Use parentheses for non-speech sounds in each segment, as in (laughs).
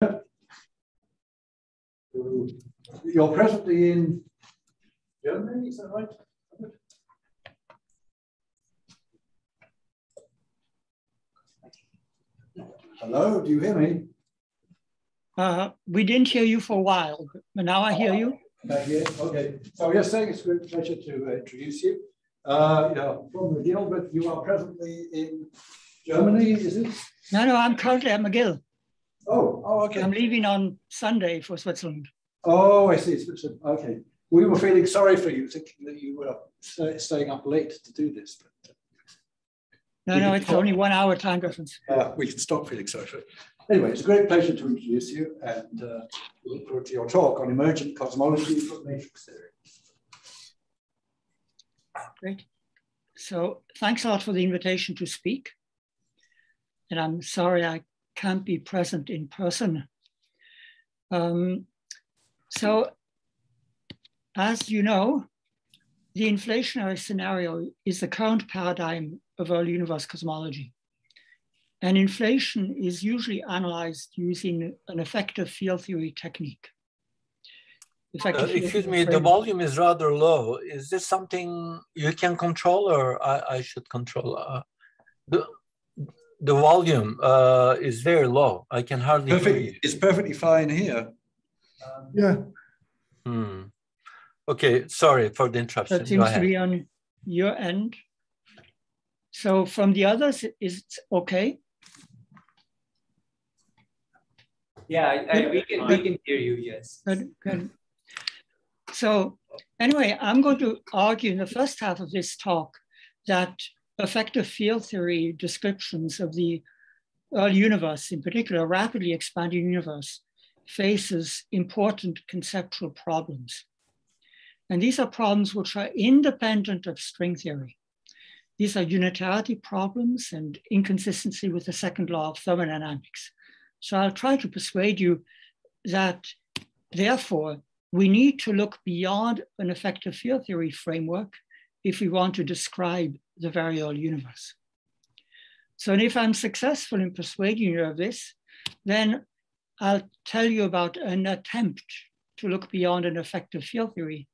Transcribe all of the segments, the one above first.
(laughs) You're presently in Germany, is that right? Hello, do you hear me? Uh, we didn't hear you for a while, but now I hear you. Back here, okay. So yes, saying it's a great pleasure to uh, introduce you. Uh, know, from McGill, but you are presently in Germany, is it? No, no, I'm currently at McGill. Oh, oh, okay. I'm leaving on Sunday for Switzerland. Oh, I see. Switzerland. Okay. We were feeling sorry for you, thinking that you were staying up late to do this. But, uh, no, no, it's only one hour time difference. Uh, we can stop feeling sorry for you. Anyway, it's a great pleasure to introduce you and uh, look forward to your talk on emergent cosmology from matrix theory. Great. So thanks a lot for the invitation to speak. And I'm sorry I can't be present in person. Um, so as you know, the inflationary scenario is the current paradigm of early universe cosmology. And inflation is usually analyzed using an effective field theory technique. Uh, excuse me, the volume is rather low. Is this something you can control or I, I should control? Uh, the, the volume uh, is very low. I can hardly Perfect. hear you. It's perfectly fine here. Um, yeah. Hmm. Okay, sorry for the interruption. That seems to be on your end. So from the others, is it okay? Yeah, I, I, we can we can hear you. Yes. Good. Good. So anyway, I'm going to argue in the first half of this talk that effective field theory descriptions of the early universe, in particular, a rapidly expanding universe, faces important conceptual problems. And these are problems which are independent of string theory. These are unitarity problems and inconsistency with the second law of thermodynamics. So I'll try to persuade you that, therefore, we need to look beyond an effective field theory framework if we want to describe the very old universe. So and if I'm successful in persuading you of this, then I'll tell you about an attempt to look beyond an effective field theory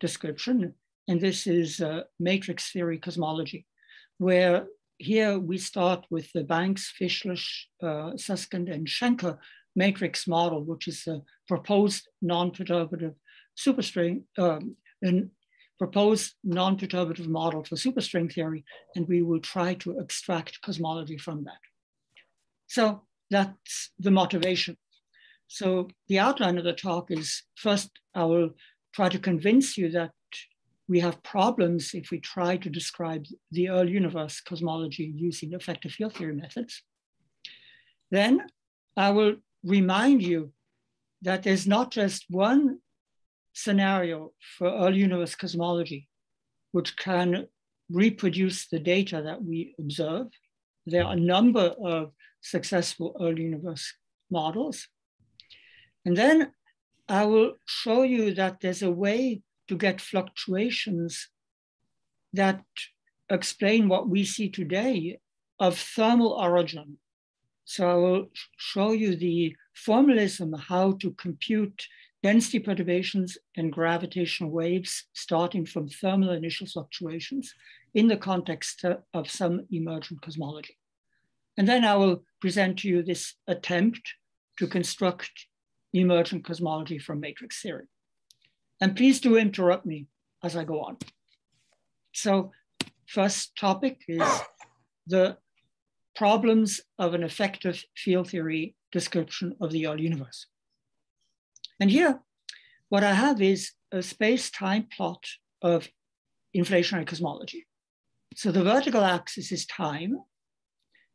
description. And this is uh, matrix theory cosmology, where here we start with the Banks, Fischler, uh, Susskind, and Shenker matrix model, which is a proposed non-perturbative superstring, um, proposed non-perturbative model for superstring theory, and we will try to extract cosmology from that. So that's the motivation. So the outline of the talk is first, I will try to convince you that we have problems if we try to describe the early universe cosmology using effective field theory methods. Then I will remind you that there's not just one scenario for early universe cosmology which can reproduce the data that we observe. There are a number of successful early universe models. And then I will show you that there's a way to get fluctuations that explain what we see today of thermal origin. So I will show you the formalism, how to compute density perturbations and gravitational waves starting from thermal initial fluctuations in the context of some emergent cosmology. And then I will present to you this attempt to construct emergent cosmology from matrix theory. And please do interrupt me as I go on. So first topic is the problems of an effective field theory description of the early universe. And here, what I have is a space-time plot of inflationary cosmology. So the vertical axis is time.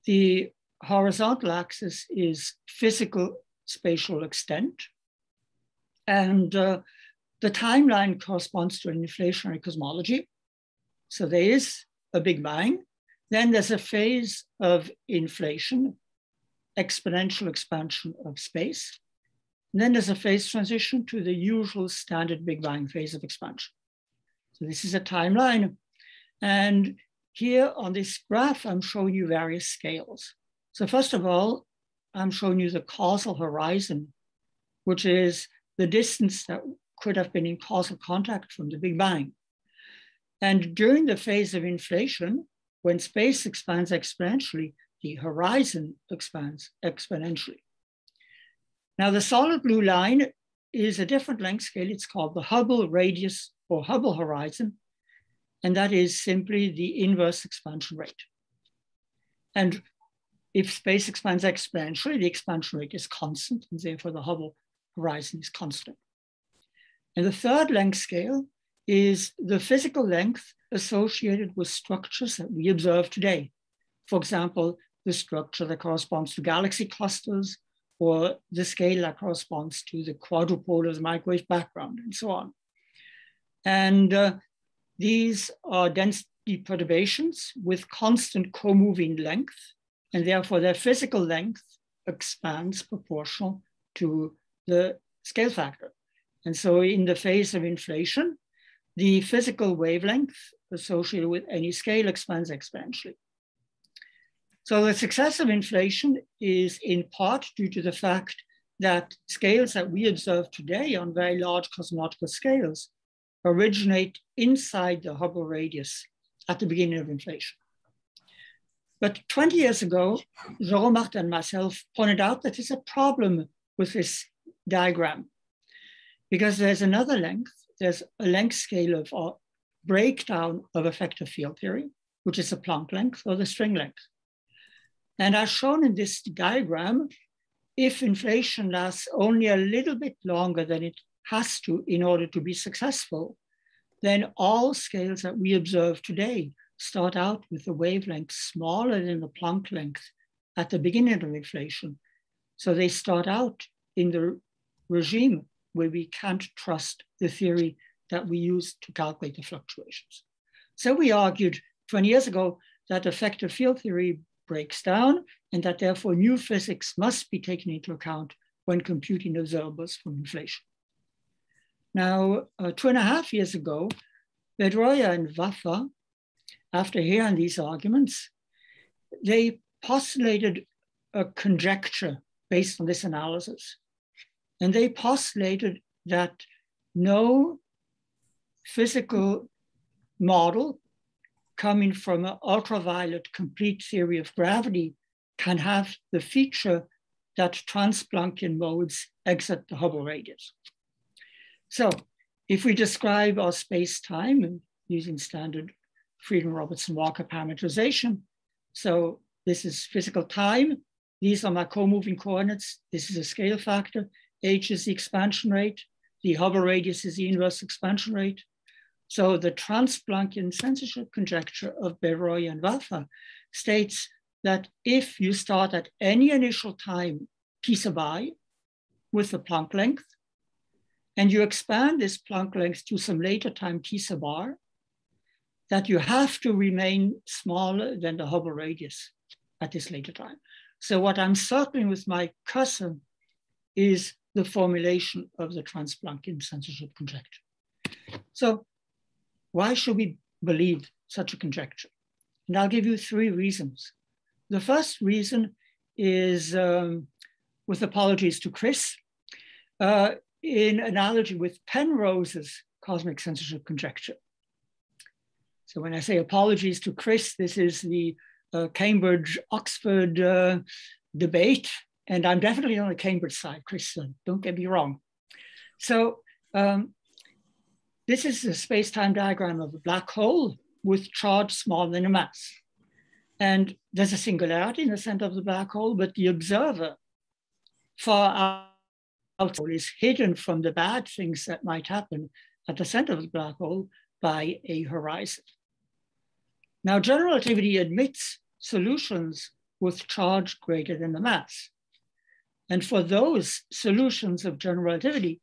The horizontal axis is physical spatial extent. And uh, the timeline corresponds to an inflationary cosmology. So there is a Big Bang. Then there's a phase of inflation, exponential expansion of space. And then there's a phase transition to the usual standard Big Bang phase of expansion. So this is a timeline. And here on this graph, I'm showing you various scales. So first of all, I'm showing you the causal horizon, which is the distance that could have been in causal contact from the Big Bang. And during the phase of inflation, when space expands exponentially, the horizon expands exponentially. Now, the solid blue line is a different length scale. It's called the Hubble radius or Hubble horizon. And that is simply the inverse expansion rate. And if space expands exponentially, the expansion rate is constant, and therefore the Hubble horizon is constant. And the third length scale is the physical length associated with structures that we observe today. For example, the structure that corresponds to galaxy clusters or the scale that corresponds to the quadrupolar microwave background and so on. And uh, these are density perturbations with constant co-moving length, and therefore their physical length expands proportional to the scale factor. And so in the phase of inflation, the physical wavelength associated with any scale expands exponentially. So the success of inflation is in part due to the fact that scales that we observe today on very large cosmological scales originate inside the Hubble radius at the beginning of inflation. But 20 years ago, Jerome Martin and myself pointed out that there's a problem with this diagram because there's another length, there's a length scale of a breakdown of effective field theory, which is the Planck length or the string length. And as shown in this diagram, if inflation lasts only a little bit longer than it has to in order to be successful, then all scales that we observe today start out with a wavelength smaller than the Planck length at the beginning of inflation. So they start out in the regime where we can't trust the theory that we use to calculate the fluctuations. So we argued 20 years ago that effective field theory breaks down and that therefore new physics must be taken into account when computing observables from inflation. Now, uh, two and a half years ago, Bedroya and Vafa, after hearing these arguments, they postulated a conjecture based on this analysis. And they postulated that no physical model coming from an ultraviolet complete theory of gravity can have the feature that trans-Planckian modes exit the Hubble radius. So if we describe our space-time using standard Friedmann-Robertson-Walker parameterization, so this is physical time, these are my co-moving coordinates, this is a scale factor, h is the expansion rate, the Hubble radius is the inverse expansion rate, so the trans-Planckian censorship conjecture of Bedroya and Vafa states that if you start at any initial time p sub i with the Planck length, and you expand this Planck length to some later time t sub r, that you have to remain smaller than the Hubble radius at this later time. So what I'm circling with my cursor is the formulation of the trans-Planckian censorship conjecture. So why should we believe such a conjecture? And I'll give you three reasons. The first reason is, um, with apologies to Chris, uh, in analogy with Penrose's cosmic censorship conjecture. So when I say apologies to Chris, this is the uh, Cambridge Oxford uh, debate, and I'm definitely on the Cambridge side, Chris, don't get me wrong. So um, this is a space-time diagram of a black hole with charge smaller than a mass. And there's a singularity in the center of the black hole, but the observer far out is hidden from the bad things that might happen at the center of the black hole by a horizon. Now, general relativity admits solutions with charge greater than the mass. And for those solutions of general relativity,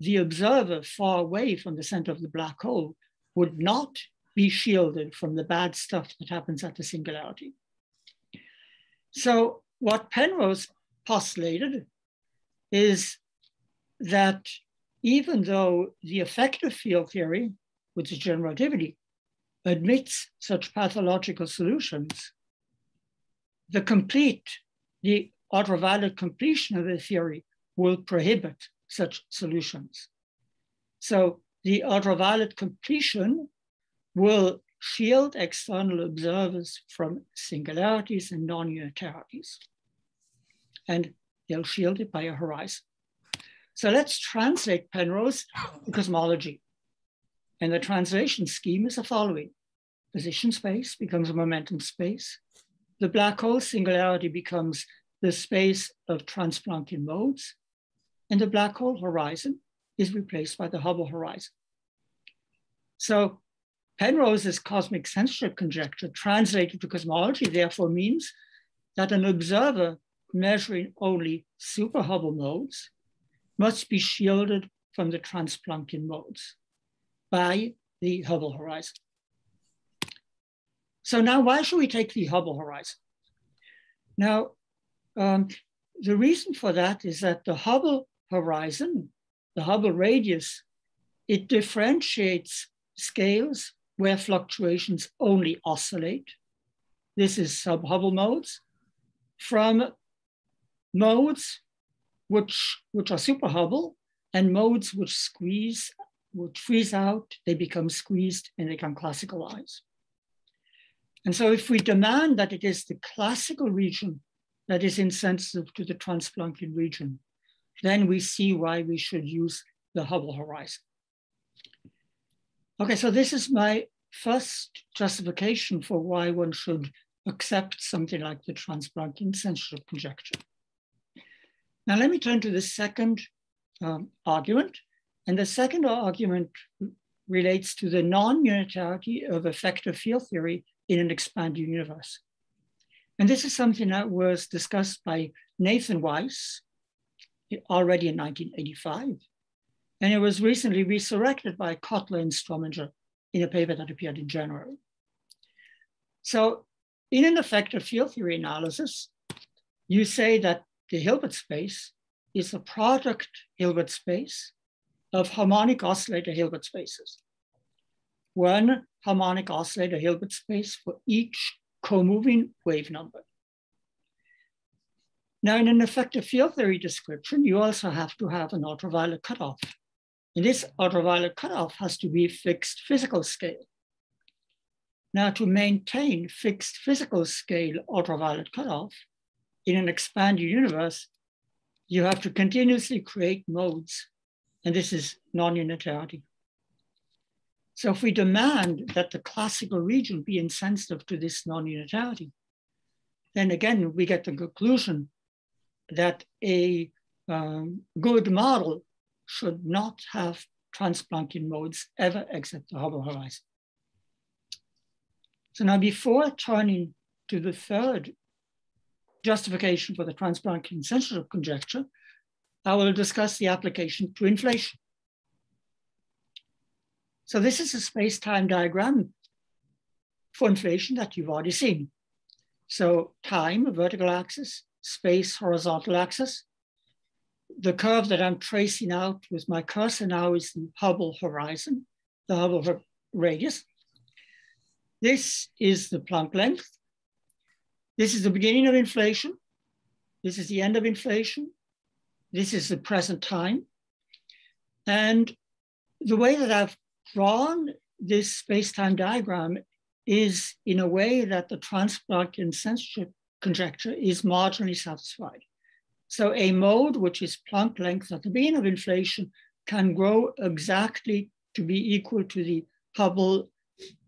the observer far away from the center of the black hole would not be shielded from the bad stuff that happens at the singularity. So what Penrose postulated is that even though the effective field theory, which is general relativity, admits such pathological solutions, the complete, the ultraviolet completion of the theory will prohibit such solutions. So the ultraviolet completion will shield external observers from singularities and non-unitarities. And they'll shield it by a horizon. So let's translate Penrose to cosmology. And the translation scheme is the following. Position space becomes a momentum space. The black hole singularity becomes the space of transplanckian modes. And the black hole horizon is replaced by the Hubble horizon. So Penrose's cosmic censorship conjecture translated to cosmology therefore means that an observer measuring only super Hubble modes must be shielded from the transplanckian modes by the Hubble horizon. So now why should we take the Hubble horizon? Now, um, the reason for that is that the Hubble horizon, the Hubble radius, it differentiates scales where fluctuations only oscillate. This is sub-Hubble modes from modes which, which are super Hubble and modes which squeeze, which freeze out, they become squeezed and they can classicalize. And so if we demand that it is the classical region that is insensitive to the transplanckian region, then we see why we should use the Hubble horizon. Okay, so this is my first justification for why one should accept something like the transplanckian censorship conjecture. Now let me turn to the second um, argument. And the second argument relates to the non-unitarity of effective field theory in an expanding universe. And this is something that was discussed by Nathan Weiss already in 1985. And it was recently resurrected by Cotler and Strominger in a paper that appeared in January. So in an effective field theory analysis, you say that the Hilbert space is a product Hilbert space of harmonic oscillator Hilbert spaces. One harmonic oscillator Hilbert space for each co-moving wave number. Now, in an effective field theory description, you also have to have an ultraviolet cutoff. And this ultraviolet cutoff has to be fixed physical scale. Now, to maintain fixed physical scale ultraviolet cutoff in an expanded universe, you have to continuously create modes, and this is non-unitarity. So if we demand that the classical region be insensitive to this non-unitarity, then again, we get the conclusion that a um, good model should not have transplanckian modes ever except the Hubble horizon. So now before turning to the third justification for the transplanckian censorship conjecture, I will discuss the application to inflation. So this is a space-time diagram for inflation that you've already seen. So time, a vertical axis, space, horizontal axis, the curve that I'm tracing out with my cursor now is the Hubble horizon, the Hubble radius. This is the Planck length. This is the beginning of inflation. This is the end of inflation. This is the present time. And the way that I've drawn this space-time diagram is in a way that the transplanckian censorship conjecture is marginally satisfied. So a mode which is Planck length at the beginning of inflation can grow exactly to be equal to the Hubble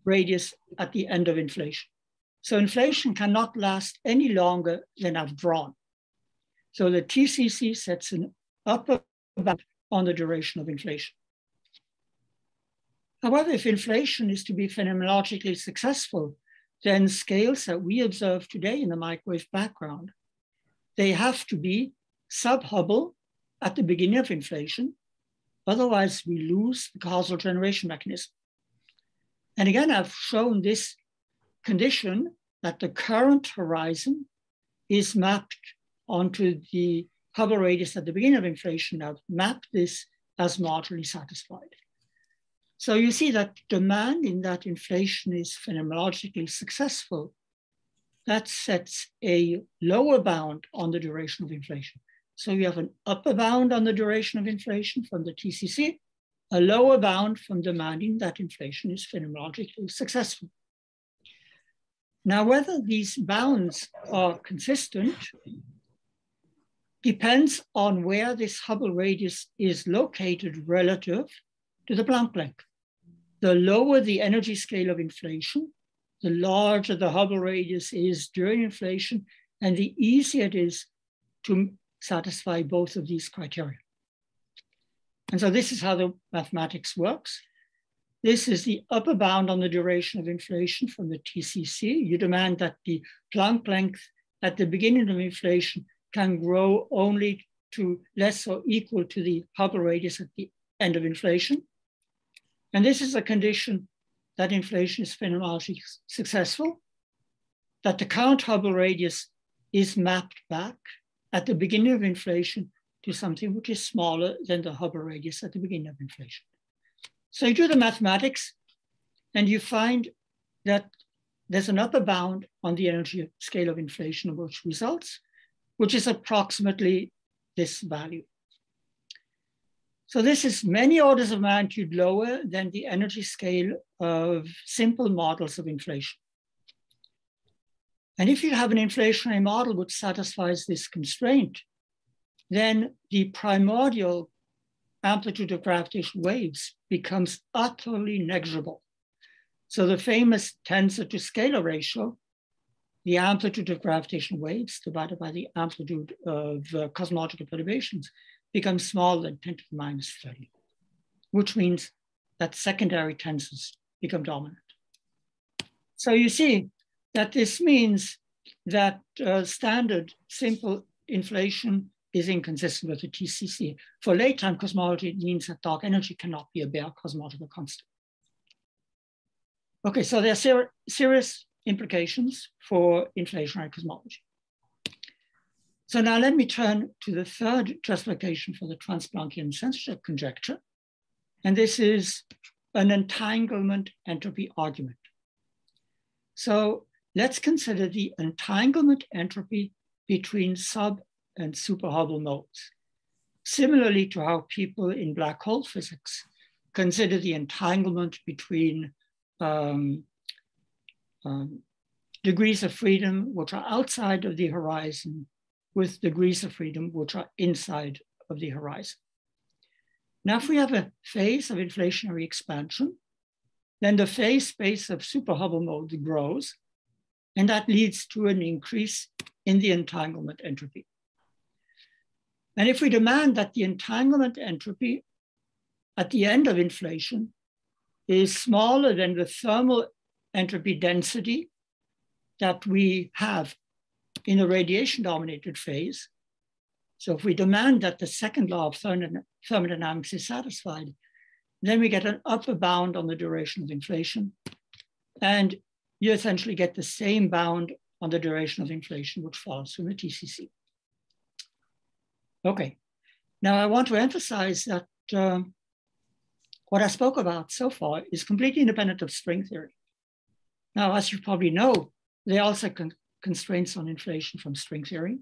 radius at the end of inflation. So inflation cannot last any longer than I've drawn. So the TCC sets an upper bound on the duration of inflation. However, if inflation is to be phenomenologically successful, then scales that we observe today in the microwave background they have to be sub-Hubble at the beginning of inflation. Otherwise, we lose the causal generation mechanism. And again, I've shown this condition that the current horizon is mapped onto the Hubble radius at the beginning of inflation. I've mapped this as marginally satisfied. So you see that demand in that inflation is phenomenologically successful that sets a lower bound on the duration of inflation. So you have an upper bound on the duration of inflation from the TCC, a lower bound from demanding that inflation is phenomenologically successful. Now, whether these bounds are consistent depends on where this Hubble radius is located relative to the Planck length. The lower the energy scale of inflation, the larger the Hubble radius is during inflation, and the easier it is to satisfy both of these criteria. And so this is how the mathematics works. This is the upper bound on the duration of inflation from the TCC. You demand that the Planck length at the beginning of inflation can grow only to less or equal to the Hubble radius at the end of inflation. And this is a condition that inflation is phenomenologically successful, that the current Hubble radius is mapped back at the beginning of inflation to something which is smaller than the Hubble radius at the beginning of inflation. So you do the mathematics and you find that there's an upper bound on the energy scale of inflation which results, which is approximately this value. So this is many orders of magnitude lower than the energy scale of simple models of inflation. And if you have an inflationary model which satisfies this constraint, then the primordial amplitude of gravitational waves becomes utterly negligible. So the famous tensor to scalar ratio, the amplitude of gravitational waves divided by the amplitude of uh, cosmological perturbations becomes smaller than 10 to the minus 30, which means that secondary tensors become dominant. So you see that this means that uh, standard simple inflation is inconsistent with the TCC. For late time cosmology, it means that dark energy cannot be a bare cosmological constant. Okay, so there are ser serious implications for inflationary cosmology. So now let me turn to the third justification for the Trans-Planckian censorship conjecture. And this is an entanglement entropy argument. So let's consider the entanglement entropy between sub and super Hubble modes. Similarly to how people in black hole physics consider the entanglement between um, um, degrees of freedom which are outside of the horizon with degrees of freedom which are inside of the horizon. Now, if we have a phase of inflationary expansion, then the phase space of super Hubble mode grows, and that leads to an increase in the entanglement entropy. And if we demand that the entanglement entropy at the end of inflation is smaller than the thermal entropy density that we have in a radiation dominated phase. So if we demand that the second law of thermodynamics is satisfied, then we get an upper bound on the duration of inflation. And you essentially get the same bound on the duration of inflation, which follows from the TCC. Okay, now I want to emphasize that um, what I spoke about so far is completely independent of string theory. Now, as you probably know, they also con constraints on inflation from string theory.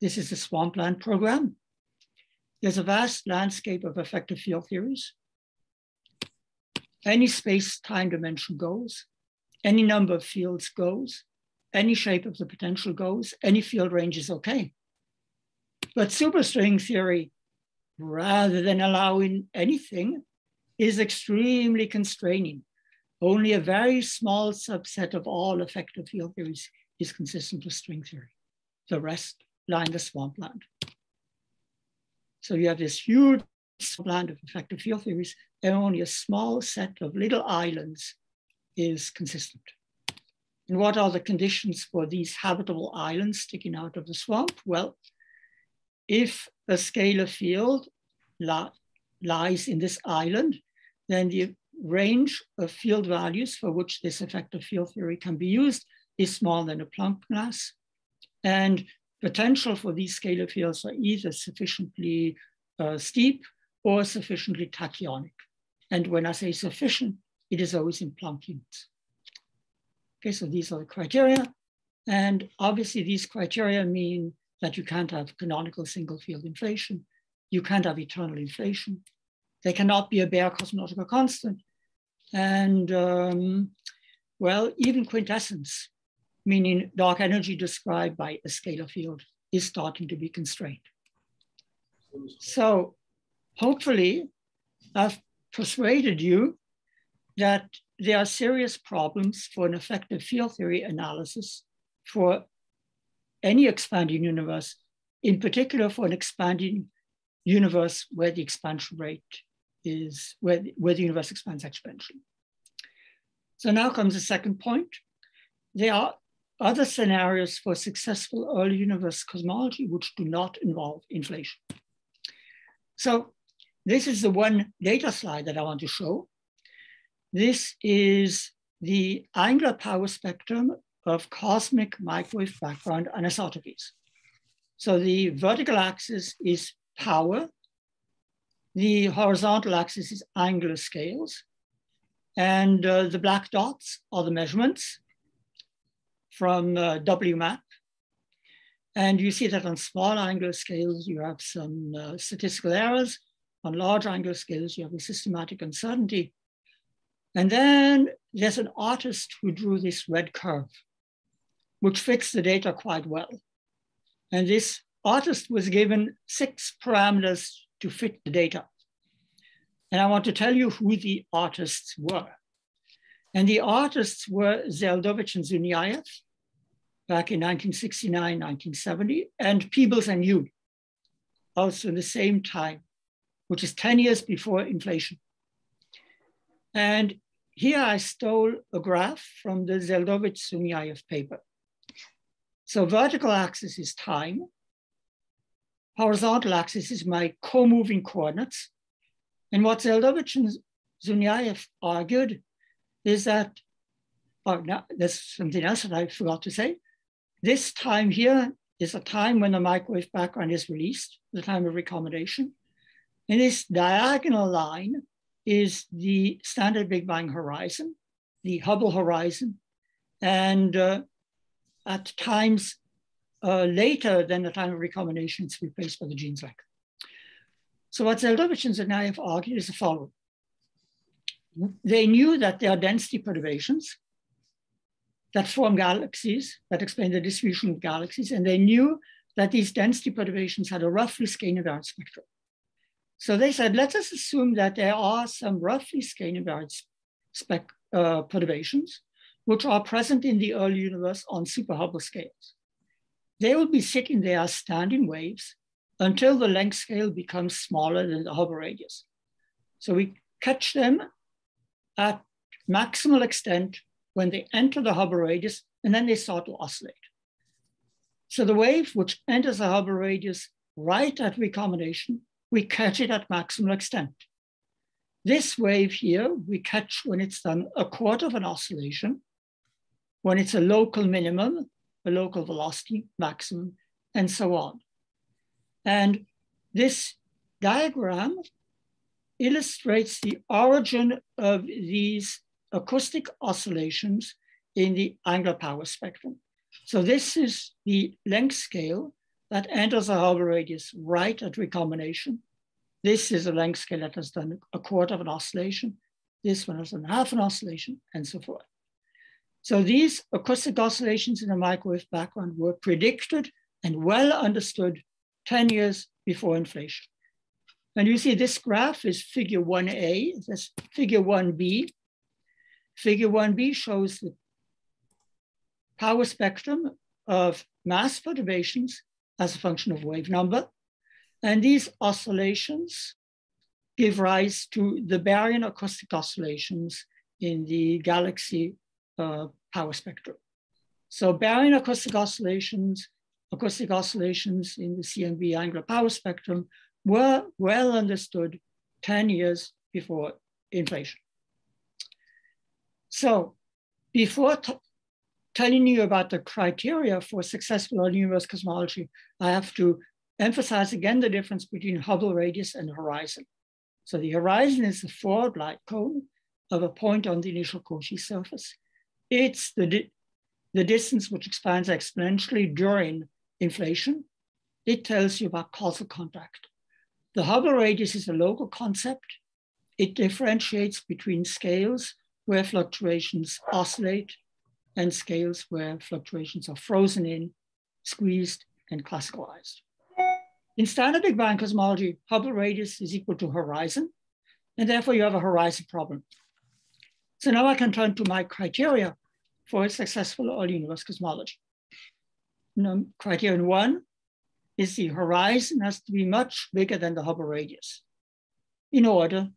This is the swampland program. There's a vast landscape of effective field theories. Any space-time dimension goes, any number of fields goes, any shape of the potential goes, any field range is okay. But superstring theory, rather than allowing anything, is extremely constraining. Only a very small subset of all effective field theories is consistent with string theory. The rest lie in the swampland. So you have this huge swampland of effective field theories, and only a small set of little islands is consistent. And what are the conditions for these habitable islands sticking out of the swamp? Well, if a scalar field li lies in this island, then the range of field values for which this effective field theory can be used is smaller than a Planck mass. And potential for these scalar fields are either sufficiently uh, steep or sufficiently tachyonic. And when I say sufficient, it is always in Planck units. Okay, so these are the criteria. And obviously these criteria mean that you can't have canonical single field inflation. You can't have eternal inflation. There cannot be a bare cosmological constant. And um, well, even quintessence, meaning dark energy described by a scalar field, is starting to be constrained. So hopefully I've persuaded you that there are serious problems for an effective field theory analysis for any expanding universe, in particular for an expanding universe where the expansion rate is, where, where the universe expands exponentially. So now comes the second point. There are other scenarios for successful early universe cosmology which do not involve inflation. So this is the one data slide that I want to show. This is the angular power spectrum of cosmic microwave background anisotropies. So the vertical axis is power. The horizontal axis is angular scales. And uh, the black dots are the measurements from uh, WMAP. And you see that on small angular scales, you have some uh, statistical errors. On large angular scales, you have a systematic uncertainty. And then there's an artist who drew this red curve which fits the data quite well. And this artist was given six parameters to fit the data. And I want to tell you who the artists were. And the artists were Zeldovich and Sunyaev back in 1969, 1970, and Peebles and Yu also in the same time, which is 10 years before inflation. And here I stole a graph from the Zeldovich-Sunyaev paper. So vertical axis is time. Horizontal axis is my co-moving coordinates. And what Zeldovich and Sunyaev argued is that, oh, no, there's something else that I forgot to say. This time here is a time when the microwave background is released, the time of recombination. And this diagonal line is the standard Big Bang horizon, the Hubble horizon. And uh, at times uh, later than the time of recombination, it's replaced by the Jeans length. So what Zeldovich and Sunyaev argued is the following. They knew that there are density perturbations that form galaxies, that explain the distribution of galaxies, and they knew that these density perturbations had a roughly scale invariant spectrum. So they said, let us assume that there are some roughly scale invariant spec, uh, perturbations which are present in the early universe on super Hubble scales. They will be sitting there as standing waves until the length scale becomes smaller than the Hubble radius. So we catch them at maximal extent when they enter the Hubble radius and then they start to oscillate. So the wave which enters the Hubble radius right at recombination, we catch it at maximal extent. This wave here, we catch when it's done a quarter of an oscillation, when it's a local minimum, a local velocity maximum, and so on. And this diagram illustrates the origin of these acoustic oscillations in the angular power spectrum. So this is the length scale that enters the Hubble radius right at recombination. This is a length scale that has done a quarter of an oscillation. This one has done half an oscillation and so forth. So these acoustic oscillations in the microwave background were predicted and well understood 10 years before inflation. And you see this graph is figure 1A, this figure 1B. Figure 1B shows the power spectrum of mass perturbations as a function of wave number. And these oscillations give rise to the baryon acoustic oscillations in the galaxy uh, power spectrum. So baryon acoustic oscillations, acoustic oscillations in the CMB angular power spectrum were well understood 10 years before inflation. So before telling you about the criteria for successful early universe cosmology, I have to emphasize again the difference between Hubble radius and horizon. So the horizon is the forward light cone of a point on the initial Cauchy surface. It's the the distance which expands exponentially during inflation, it tells you about causal contact. The Hubble radius is a local concept. It differentiates between scales where fluctuations oscillate and scales where fluctuations are frozen in, squeezed, and classicalized. In standard Big Bang cosmology, Hubble radius is equal to horizon, and therefore you have a horizon problem. So now I can turn to my criteria for a successful all universe cosmology. Criterion one is the horizon has to be much bigger than the Hubble radius in order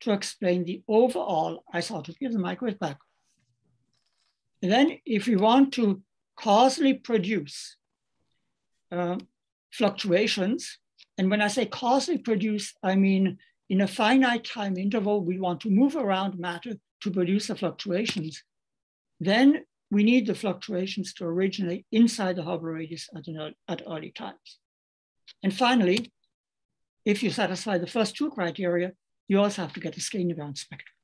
to explain the overall isotropy of the microwave background. And then if we want to causally produce uh, fluctuations, and when I say causally produce, I mean in a finite time interval, we want to move around matter to produce the fluctuations, then we need the fluctuations to originate inside the Hubble radius at, an, at early times. And finally, if you satisfy the first two criteria, you also have to get a scaling invariant spectrum.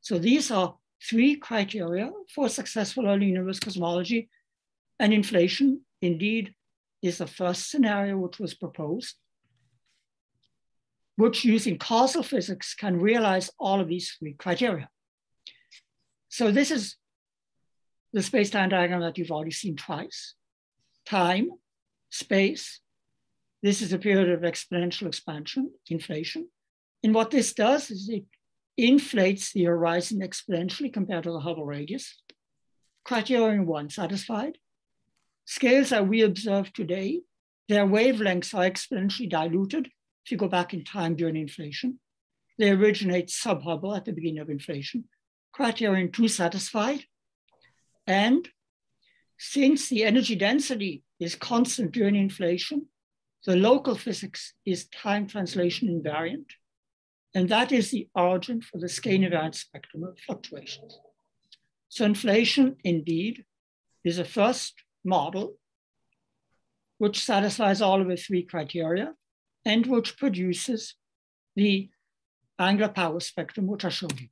So these are three criteria for successful early universe cosmology. And inflation, indeed, is the first scenario which was proposed, which using causal physics can realize all of these three criteria. So this is the space-time diagram that you've already seen twice. Time, space, this is a period of exponential expansion, inflation. And what this does is it inflates the horizon exponentially compared to the Hubble radius. Criterion one satisfied. Scales that we observe today, their wavelengths are exponentially diluted if you go back in time during inflation. They originate sub-Hubble at the beginning of inflation. Criterion two satisfied. And since the energy density is constant during inflation, the local physics is time translation invariant. And that is the origin for the scale invariant spectrum of fluctuations. So inflation indeed is a first model which satisfies all of the three criteria and which produces the angular power spectrum, which I showed you.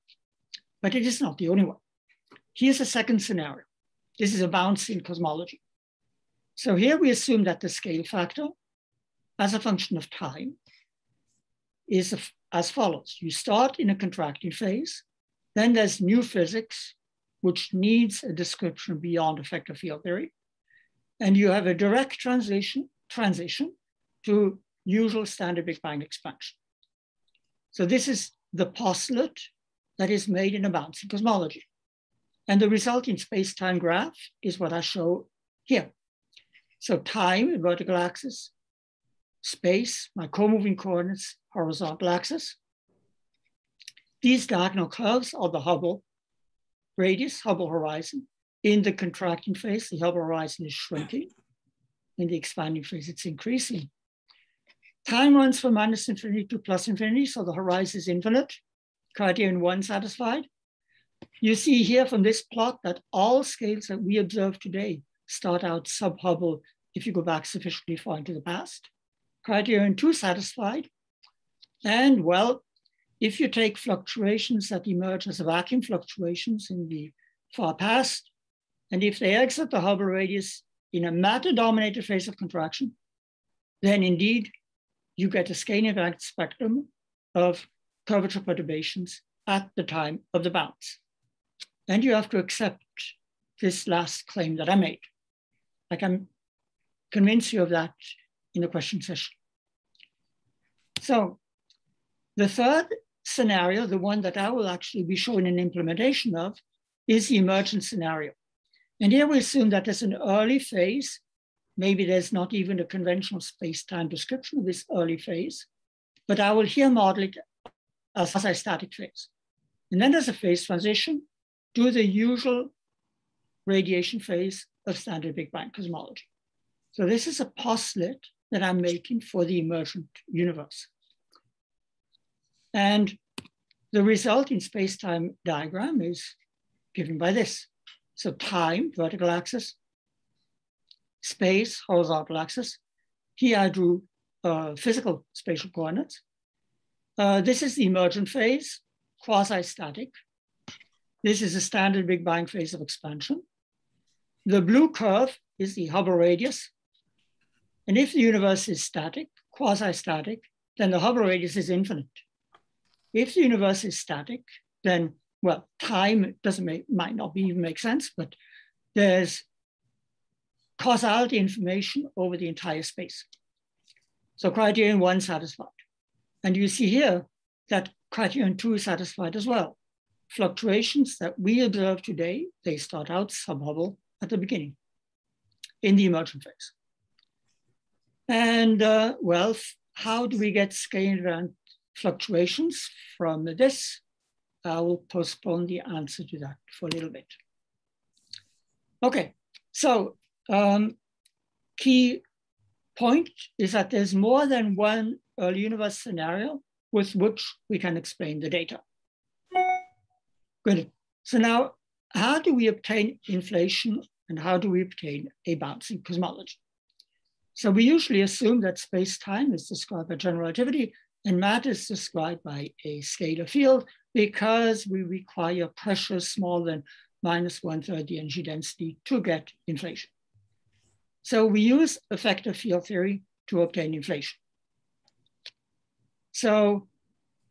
But it is not the only one. Here's a second scenario. This is a bounce in cosmology. So here we assume that the scale factor as a function of time is as follows. You start in a contracting phase, then there's new physics, which needs a description beyond effective field theory. And you have a direct transition, transition to usual standard Big Bang expansion. So this is the postulate that is made in a bouncing cosmology. And the resulting space-time graph is what I show here. So time, vertical axis, space, my co-moving coordinates, horizontal axis. These diagonal curves are the Hubble radius, Hubble horizon. In the contracting phase, the Hubble horizon is shrinking. In the expanding phase, it's increasing. Time runs from minus infinity to plus infinity, so the horizon is infinite. Criterion one satisfied. You see here from this plot that all scales that we observe today start out sub-Hubble if you go back sufficiently far into the past. Criterion two satisfied. And well, if you take fluctuations that emerge as vacuum fluctuations in the far past, and if they exit the Hubble radius in a matter-dominated phase of contraction, then indeed you get a scaling spectrum of curvature perturbations at the time of the bounce. And you have to accept this last claim that I made. I can convince you of that in the question session. So the third scenario, the one that I will actually be showing an implementation of, is the emergent scenario. And here we assume that there's an early phase. Maybe there's not even a conventional space-time description of this early phase, but I will here model it as a static phase. And then there's a phase transition to the usual radiation phase of standard Big Bang cosmology. So this is a postulate that I'm making for the emergent universe. And the resulting space-time diagram is given by this. So time, vertical axis, space, horizontal axis. Here I drew uh, physical spatial coordinates. Uh, this is the emergent phase, quasi-static. This is a standard Big Bang phase of expansion. the blue curve is the Hubble radius. And if the universe is static, quasi-static, then the Hubble radius is infinite. If the universe is static, then, well, time doesn't make, might not be, even make sense, but there's causality information over the entire space. So criterion one satisfied. And you see here that criterion two is satisfied as well. Fluctuations that we observe today, they start out sub-Hubble at the beginning in the emergent phase. And uh, well, how do we get scale invariant fluctuations from this? I will postpone the answer to that for a little bit. Okay, so um, key point is that there's more than one early universe scenario with which we can explain the data. Good. So now, how do we obtain inflation and how do we obtain a bouncing cosmology? So we usually assume that space-time is described by general relativity and matter is described by a scalar field because we require pressure smaller than minus one third the energy density to get inflation. So we use effective field theory to obtain inflation. So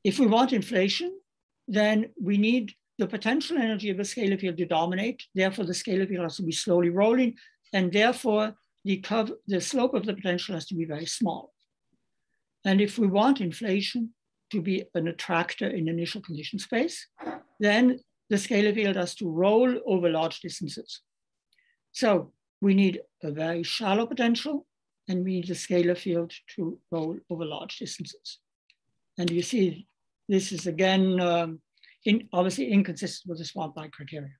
if we want inflation, then we need the potential energy of the scalar field to dominate. Therefore, the scalar field has to be slowly rolling, and therefore the, curve, the slope of the potential has to be very small. And if we want inflation to be an attractor in initial condition space, then the scalar field has to roll over large distances. So we need a very shallow potential, and we need the scalar field to roll over large distances. And you see, this is again um, in, obviously inconsistent with the swampland criteria.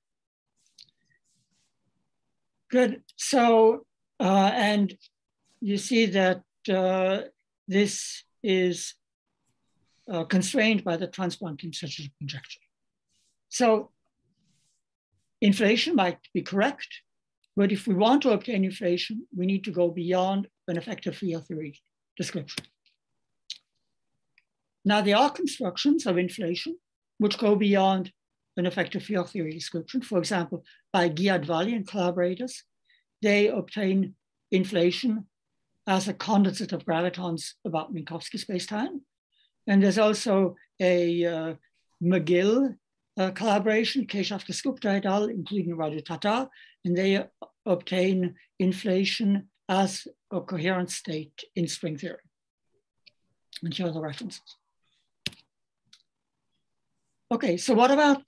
Good. So, uh, and you see that uh, this is uh, constrained by the trans-Planckian censorship conjecture. So, inflation might be correct, but if we want to obtain inflation, we need to go beyond an effective field theory description. Now, there are constructions of inflation which go beyond an effective field theory description. For example, by Gia Dvali and collaborators, they obtain inflation as a condensate of gravitons about Minkowski spacetime. And there's also a uh, McGill uh, collaboration, Keshav Dasgupta et al., including Radu Tatar, and they obtain inflation as a coherent state in string theory. And here are the references. Okay, so what about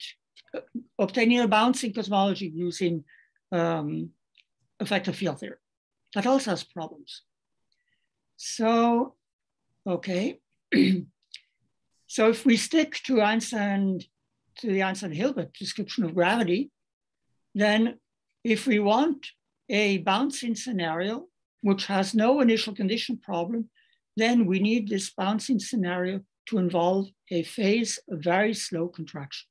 uh, obtaining a bouncing cosmology using um, effective field theory? That also has problems. So, okay. (clears throat) so if we stick to Einstein, to the Einstein-Hilbert description of gravity, then if we want a bouncing scenario, which has no initial condition problem, then we need this bouncing scenario to involve a phase of very slow contraction.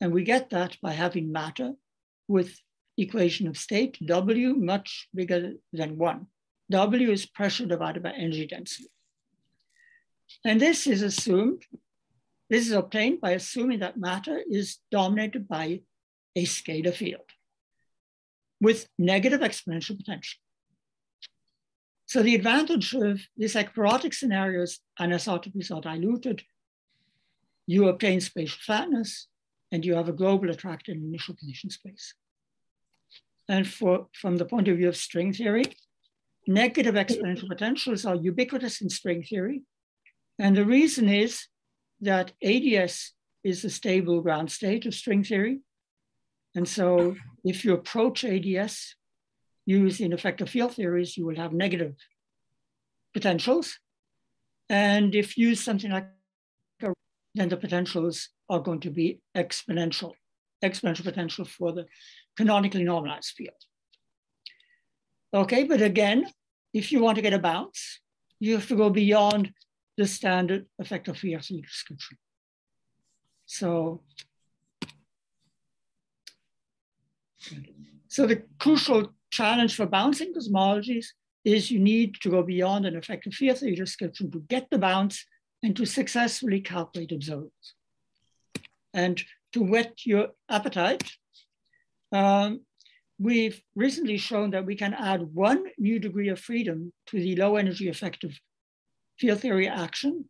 And we get that by having matter with equation of state, W much bigger than one. W is pressure divided by energy density. And this is assumed, this is obtained by assuming that matter is dominated by a scalar field with negative exponential potential. So the advantage of this ekpyrotic scenario is anisotropies are diluted, you obtain spatial flatness, and you have a global attractor in initial condition space. And for, from the point of view of string theory, negative exponential potentials are ubiquitous in string theory. And the reason is that ADS is a stable ground state of string theory. And so if you approach ADS using effective field theories, you will have negative potentials. And if you use something like then the potentials are going to be exponential, exponential potential for the canonically normalized field. Okay, but again, if you want to get a bounce, you have to go beyond the standard effective field description. So, so the crucial challenge for bouncing cosmologies is you need to go beyond an effective field theory description to get the bounce and to successfully calculate observables. And to whet your appetite, um, we've recently shown that we can add one new degree of freedom to the low energy effective field theory action,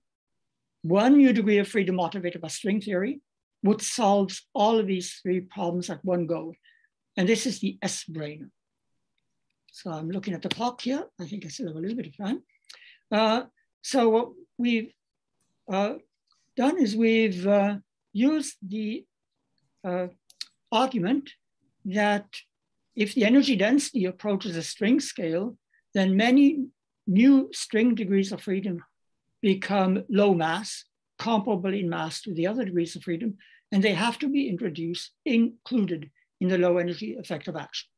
one new degree of freedom motivated by string theory, which solves all of these three problems at one go. And this is the S-brane. So I'm looking at the clock here. I think I still have a little bit of time. Uh, so what we've uh, done is we've uh, used the uh, argument that if the energy density approaches a string scale, then many new string degrees of freedom become low mass, comparable in mass to the other degrees of freedom, and they have to be introduced, included in the low energy effective action.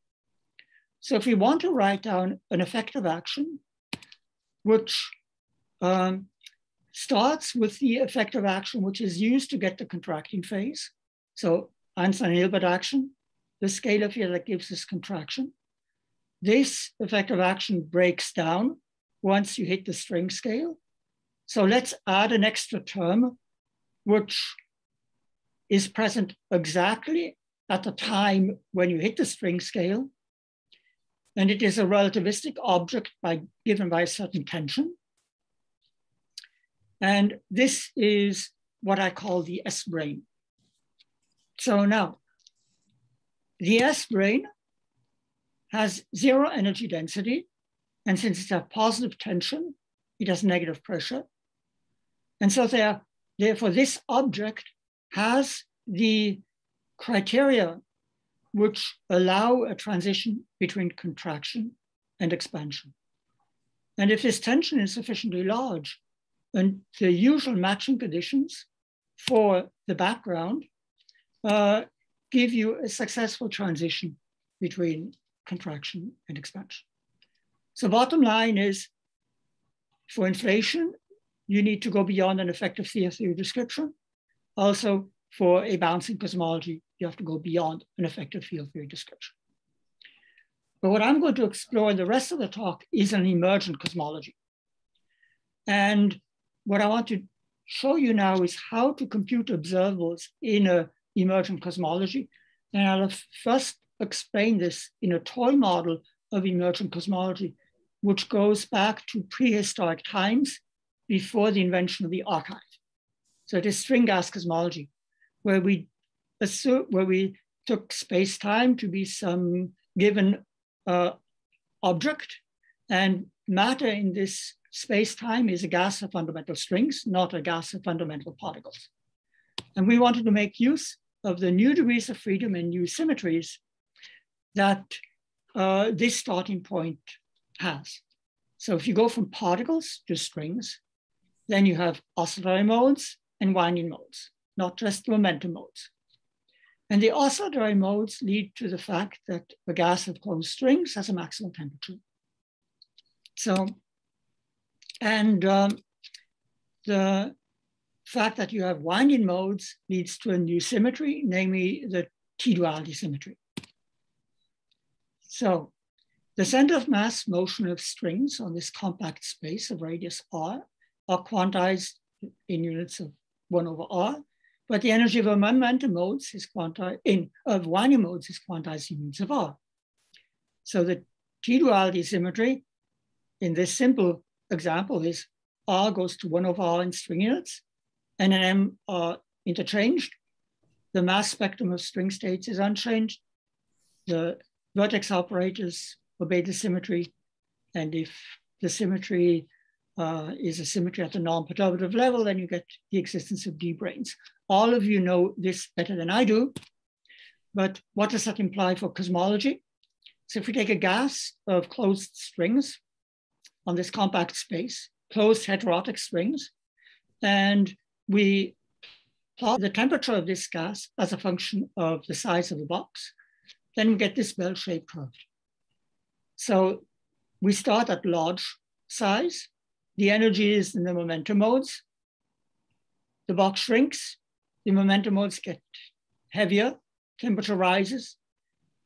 So if we want to write down an effective action, which um, starts with the effective action, which is used to get the contracting phase. So Einstein-Hilbert action, the scalar field that gives this contraction. This effective action breaks down once you hit the string scale. So let's add an extra term, which is present exactly at the time when you hit the string scale. And it is a relativistic object by, given by a certain tension. And this is what I call the S-brane. So now, the S-brane has zero energy density. And since it's a positive tension, it has negative pressure. And so there, therefore, this object has the criteria which allow a transition between contraction and expansion. And if this tension is sufficiently large, and the usual matching conditions for the background uh, give you a successful transition between contraction and expansion. So bottom line is for inflation, you need to go beyond an effective theory description. Also for a bouncing cosmology, you have to go beyond an effective field theory description. But what I'm going to explore in the rest of the talk is an emergent cosmology. And what I want to show you now is how to compute observables in a emergent cosmology. And I'll first explain this in a toy model of emergent cosmology, which goes back to prehistoric times before the invention of the arXiv. So it is string gas cosmology, where we where we took space-time to be some given uh, object, and matter in this space-time is a gas of fundamental strings, not a gas of fundamental particles. And we wanted to make use of the new degrees of freedom and new symmetries that uh, this starting point has. So if you go from particles to strings, then you have oscillatory modes and winding modes, not just momentum modes. And the oscillatory modes lead to the fact that the gas of closed strings has a maximum temperature. So, and um, the fact that you have winding modes leads to a new symmetry, namely the T-duality symmetry. So the center of mass motion of strings on this compact space of radius r are quantized in units of one over r, but the energy of a momentum modes is quantized in of winding modes is quantized in units of r. So the T-duality symmetry in this simple example is r goes to one over r in string units, N and M are interchanged. The mass spectrum of string states is unchanged. The vertex operators obey the symmetry. And if the symmetry uh, is a symmetry at the non-perturbative level, then you get the existence of D-branes. All of you know this better than I do, but what does that imply for cosmology? So if we take a gas of closed strings on this compact space, closed heterotic strings, and we plot the temperature of this gas as a function of the size of the box, then we get this bell-shaped curve. So we start at large size. The energy is in the momentum modes. The box shrinks. The momentum modes get heavier. Temperature rises.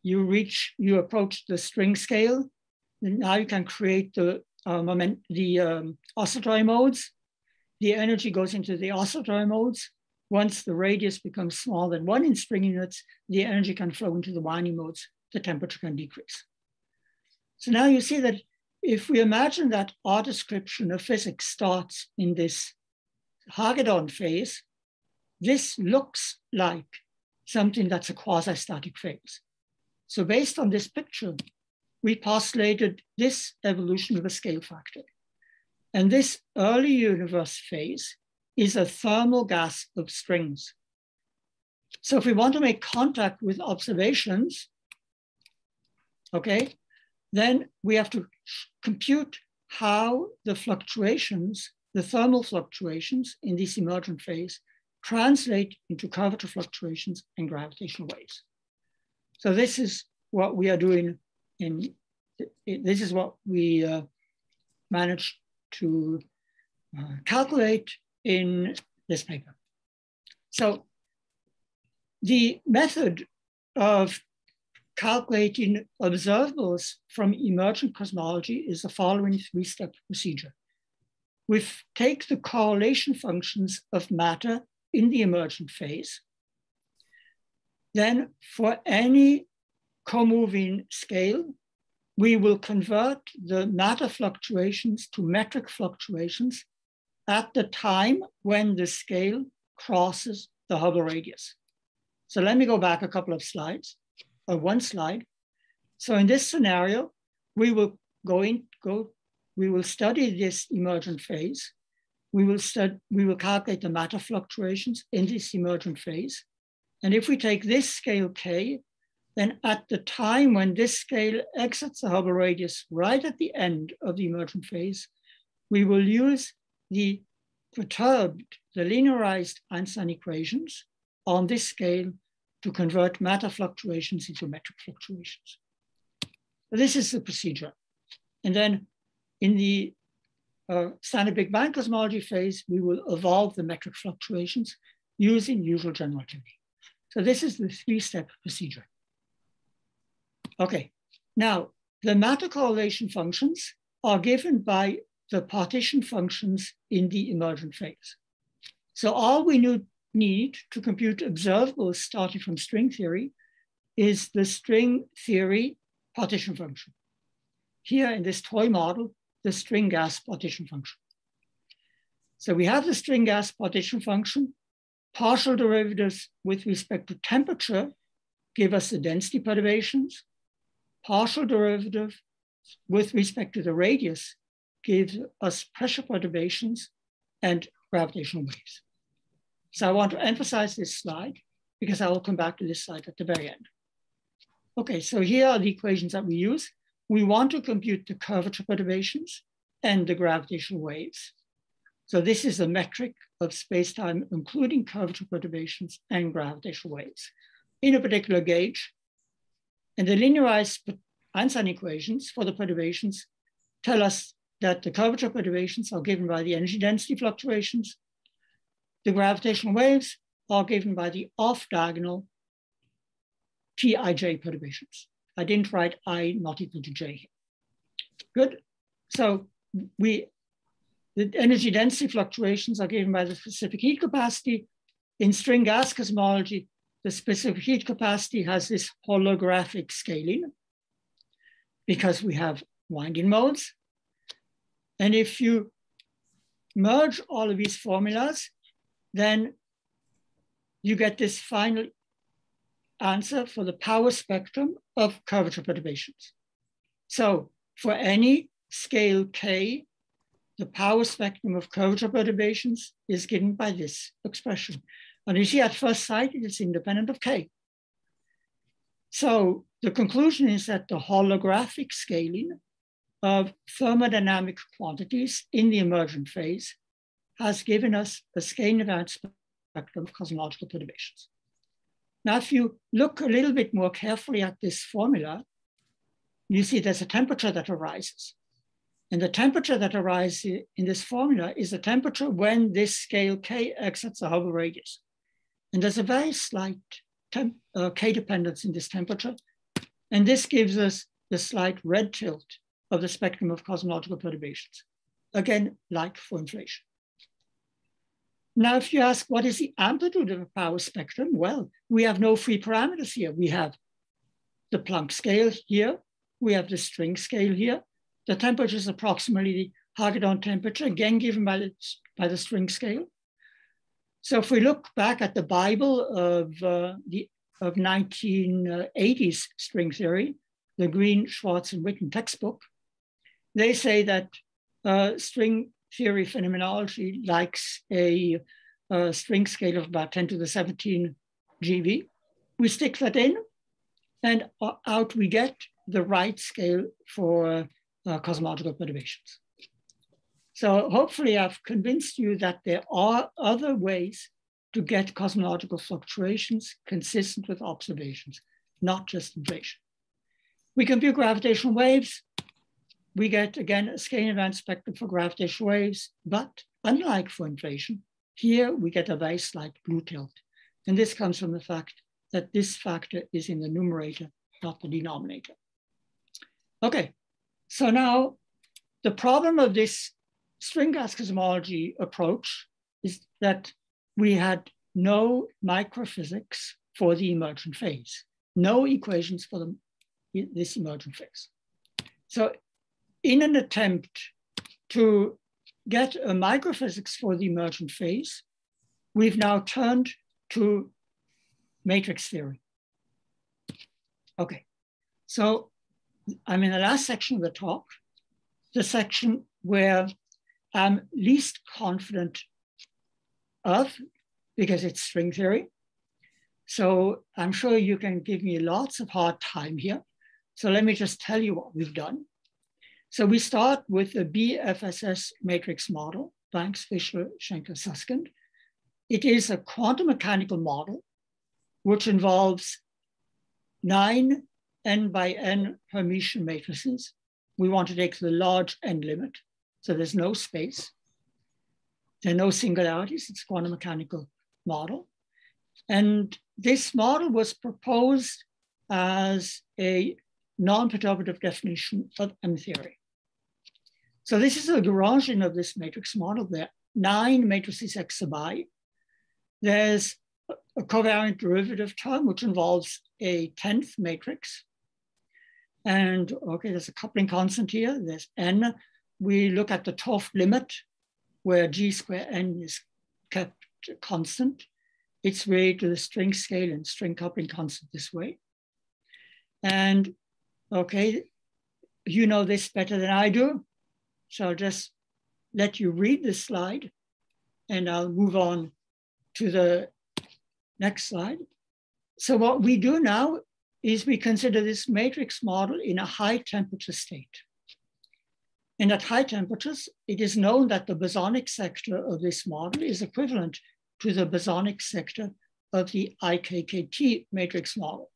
You reach, you approach the string scale. And now you can create the uh, moment, the um, oscillatory modes the energy goes into the oscillatory modes. Once the radius becomes smaller than one in string units, the energy can flow into the winding modes the temperature can decrease. So now you see that if we imagine that our description of physics starts in this Hagedorn phase, this looks like something that's a quasi-static phase. So based on this picture, we postulated this evolution of a scale factor. And this early universe phase is a thermal gas of strings. So if we want to make contact with observations, okay, then we have to compute how the fluctuations, the thermal fluctuations in this emergent phase translate into curvature fluctuations and gravitational waves. So this is what we are doing in, this is what we uh, managed to uh, calculate in this paper. So the method of calculating observables from emergent cosmology is the following three-step procedure. We take the correlation functions of matter in the emergent phase. Then for any co-moving scale, we will convert the matter fluctuations to metric fluctuations at the time when the scale crosses the Hubble radius. So let me go back a couple of slides, or one slide. So in this scenario, we will go in, go, we will study this emergent phase we will, stud, we will calculate the matter fluctuations in this emergent phase. And if we take this scale k, then at the time when this scale exits the Hubble radius right at the end of the emergent phase, we will use the perturbed, the linearized Einstein equations on this scale to convert matter fluctuations into metric fluctuations. This is the procedure. And then in the uh, standard Big Bang cosmology phase, we will evolve the metric fluctuations using usual general relativity. So this is the three-step procedure. Okay, now the matter correlation functions are given by the partition functions in the emergent phase. So all we need to compute observables starting from string theory is the string theory partition function. Here in this toy model, the string gas partition function. So we have the string gas partition function. Partial derivatives with respect to temperature give us the density perturbations. Partial derivative with respect to the radius gives us pressure perturbations and gravitational waves. So I want to emphasize this slide because I will come back to this slide at the very end. Okay, so here are the equations that we use we want to compute the curvature perturbations and the gravitational waves. So this is a metric of space-time, including curvature perturbations and gravitational waves in a particular gauge. And the linearized Einstein equations for the perturbations tell us that the curvature perturbations are given by the energy density fluctuations. The gravitational waves are given by the off-diagonal Tij perturbations. I didn't write I not equal to J. Good. So we, the energy density fluctuations are given by the specific heat capacity. In string gas cosmology, the specific heat capacity has this holographic scaling because we have winding modes. And if you merge all of these formulas, then you get this final answer for the power spectrum of curvature perturbations. So for any scale k, the power spectrum of curvature perturbations is given by this expression. And you see at first sight, it is independent of k. So the conclusion is that the holographic scaling of thermodynamic quantities in the emergent phase has given us a scale invariant spectrum of cosmological perturbations. Now, if you look a little bit more carefully at this formula, you see there's a temperature that arises. And the temperature that arises in this formula is the temperature when this scale K exits the Hubble radius. And there's a very slight uh, K dependence in this temperature. And this gives us the slight red tilt of the spectrum of cosmological perturbations. Again, like for inflation. Now, if you ask what is the amplitude of a power spectrum, well, we have no free parameters here. We have the Planck scale here. We have the string scale here. The temperature is approximately the Hagedorn temperature, again given by the, by the string scale. So if we look back at the Bible of uh, the of 1980s string theory, the Green, Schwarz, and Witten textbook, they say that uh, string theory phenomenology likes a, a, string scale of about 10 to the 17 GeV. We stick that in, and out we get the right scale for uh, cosmological perturbations. So hopefully I've convinced you that there are other ways to get cosmological fluctuations consistent with observations, not just inflation. We compute gravitational waves. We get, again, a scale invariant spectrum for gravitational waves, but unlike for inflation, here we get a very slight blue tilt. And this comes from the fact that this factor is in the numerator, not the denominator. Okay, so now the problem of this string gas cosmology approach is that we had no microphysics for the emergent phase, no equations for the, this emergent phase. So in an attempt to get a microphysics for the emergent phase, we've now turned to matrix theory. Okay, so I'm in the last section of the talk, the section where I'm least confident of because it's string theory. So I'm sure you can give me lots of hard time here. So let me just tell you what we've done. So we start with the BFSS matrix model, Banks, Fischler, Shenker, Susskind. It is a quantum mechanical model which involves nine n by n Hermitian matrices. We want to take the large n limit. So there's no space. There are no singularities. It's a quantum mechanical model. And this model was proposed as a non-perturbative definition of M theory. So this is a Lagrangian of this matrix model. There are nine matrices X sub i. There's a covariant derivative term, which involves a 10th matrix. And okay, there's a coupling constant here. There's n we look at the 't Hooft limit where g square n is kept constant. It's related to the string scale and string coupling constant this way. And okay, you know this better than I do. So I'll just let you read this slide and I'll move on to the next slide. So what we do now is we consider this matrix model in a high temperature state. And at high temperatures, it is known that the bosonic sector of this model is equivalent to the bosonic sector of the IKKT matrix model.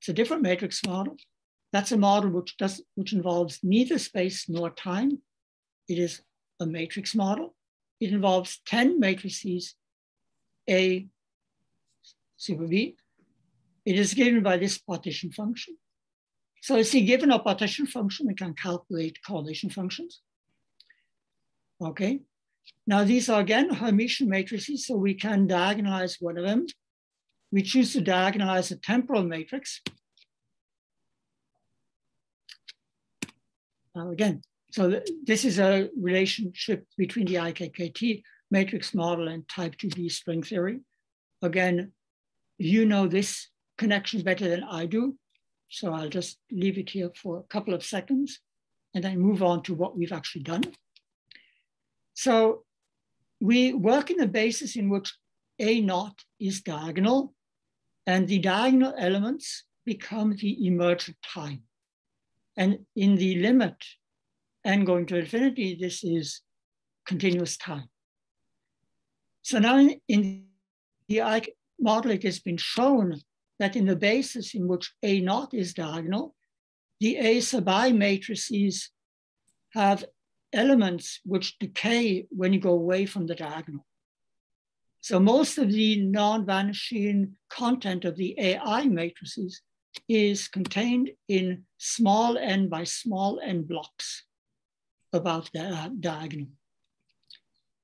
It's a different matrix model. That's a model which, does, which involves neither space nor time. It is a matrix model. It involves 10 matrices, A super B. It is given by this partition function. So see, given a partition function, we can calculate correlation functions. Okay, now these are again Hermitian matrices, so we can diagonalize one of them. We choose to diagonalize a temporal matrix. Now again, so th this is a relationship between the IKKT matrix model and type 2B string theory. Again, you know this connection better than I do. So I'll just leave it here for a couple of seconds and then move on to what we've actually done. So we work in a basis in which A naught is diagonal and the diagonal elements become the emergent time. And in the limit n going to infinity, this is continuous time. So now in, in the model, it has been shown that in the basis in which A naught is diagonal, the A sub i matrices have elements which decay when you go away from the diagonal. So most of the non-vanishing content of the AI matrices is contained in small n by small n blocks about the uh, diagonal.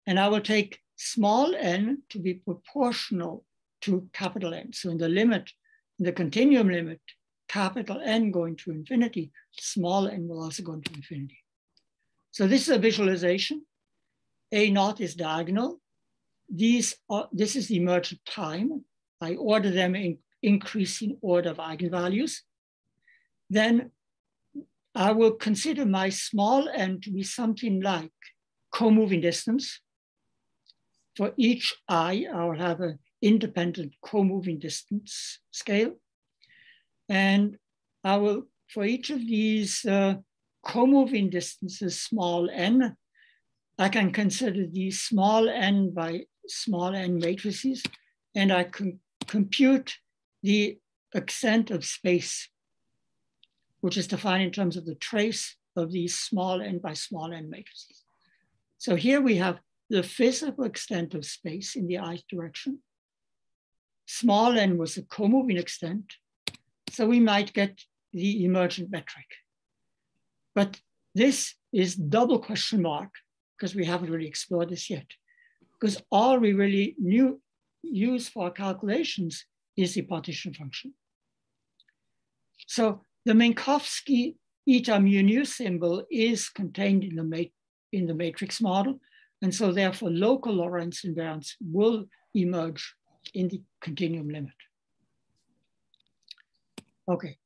And I will take small n to be proportional to capital N. So in the limit the continuum limit, capital N going to infinity, small n will also go into infinity. So this is a visualization. A naught is diagonal. These are, this is the emergent time. I order them in increasing order of eigenvalues. Then I will consider my small n to be something like co-moving distance. For each i, I will have an independent co-moving distance scale. And I will, for each of these uh, co-moving distances, small n, I can consider these small n by small n matrices, and I can compute the extent of space, which is defined in terms of the trace of these small n by small n matrices. So here we have the physical extent of space in the ith direction. Small n was a co-moving extent, so we might get the emergent metric. But this is double question mark because we haven't really explored this yet. Because all we really knew, use for calculations is the partition function. So the Minkowski eta mu nu symbol is contained in the, in the matrix model. And so therefore local Lorentz invariance will emerge in the continuum limit. Okay.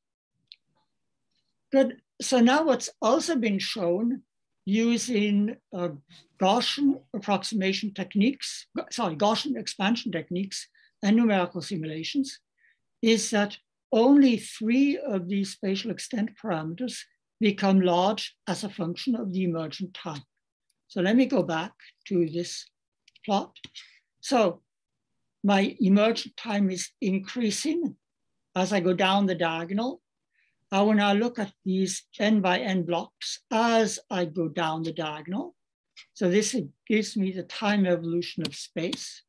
Good. So now what's also been shown using uh, Gaussian approximation techniques, sorry, Gaussian expansion techniques and numerical simulations is that only three of these spatial extent parameters become large as a function of the emergent time. So let me go back to this plot. So my emergent time is increasing as I go down the diagonal. I will now look at these n by n blocks as I go down the diagonal. So this gives me the time evolution of space.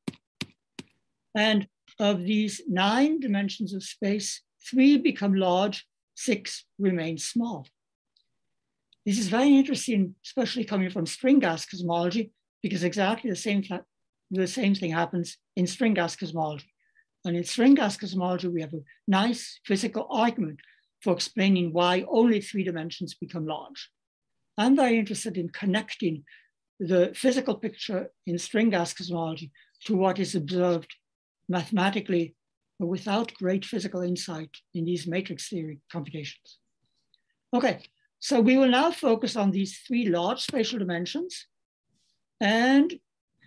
And of these nine dimensions of space, three become large, six remain small. This is very interesting, especially coming from string gas cosmology, because exactly the same, the same thing happens in string gas cosmology. And in string gas cosmology, we have a nice physical argument for explaining why only three dimensions become large. I'm very interested in connecting the physical picture in string gas cosmology to what is observed mathematically but without great physical insight in these matrix theory computations. Okay, so we will now focus on these three large spatial dimensions and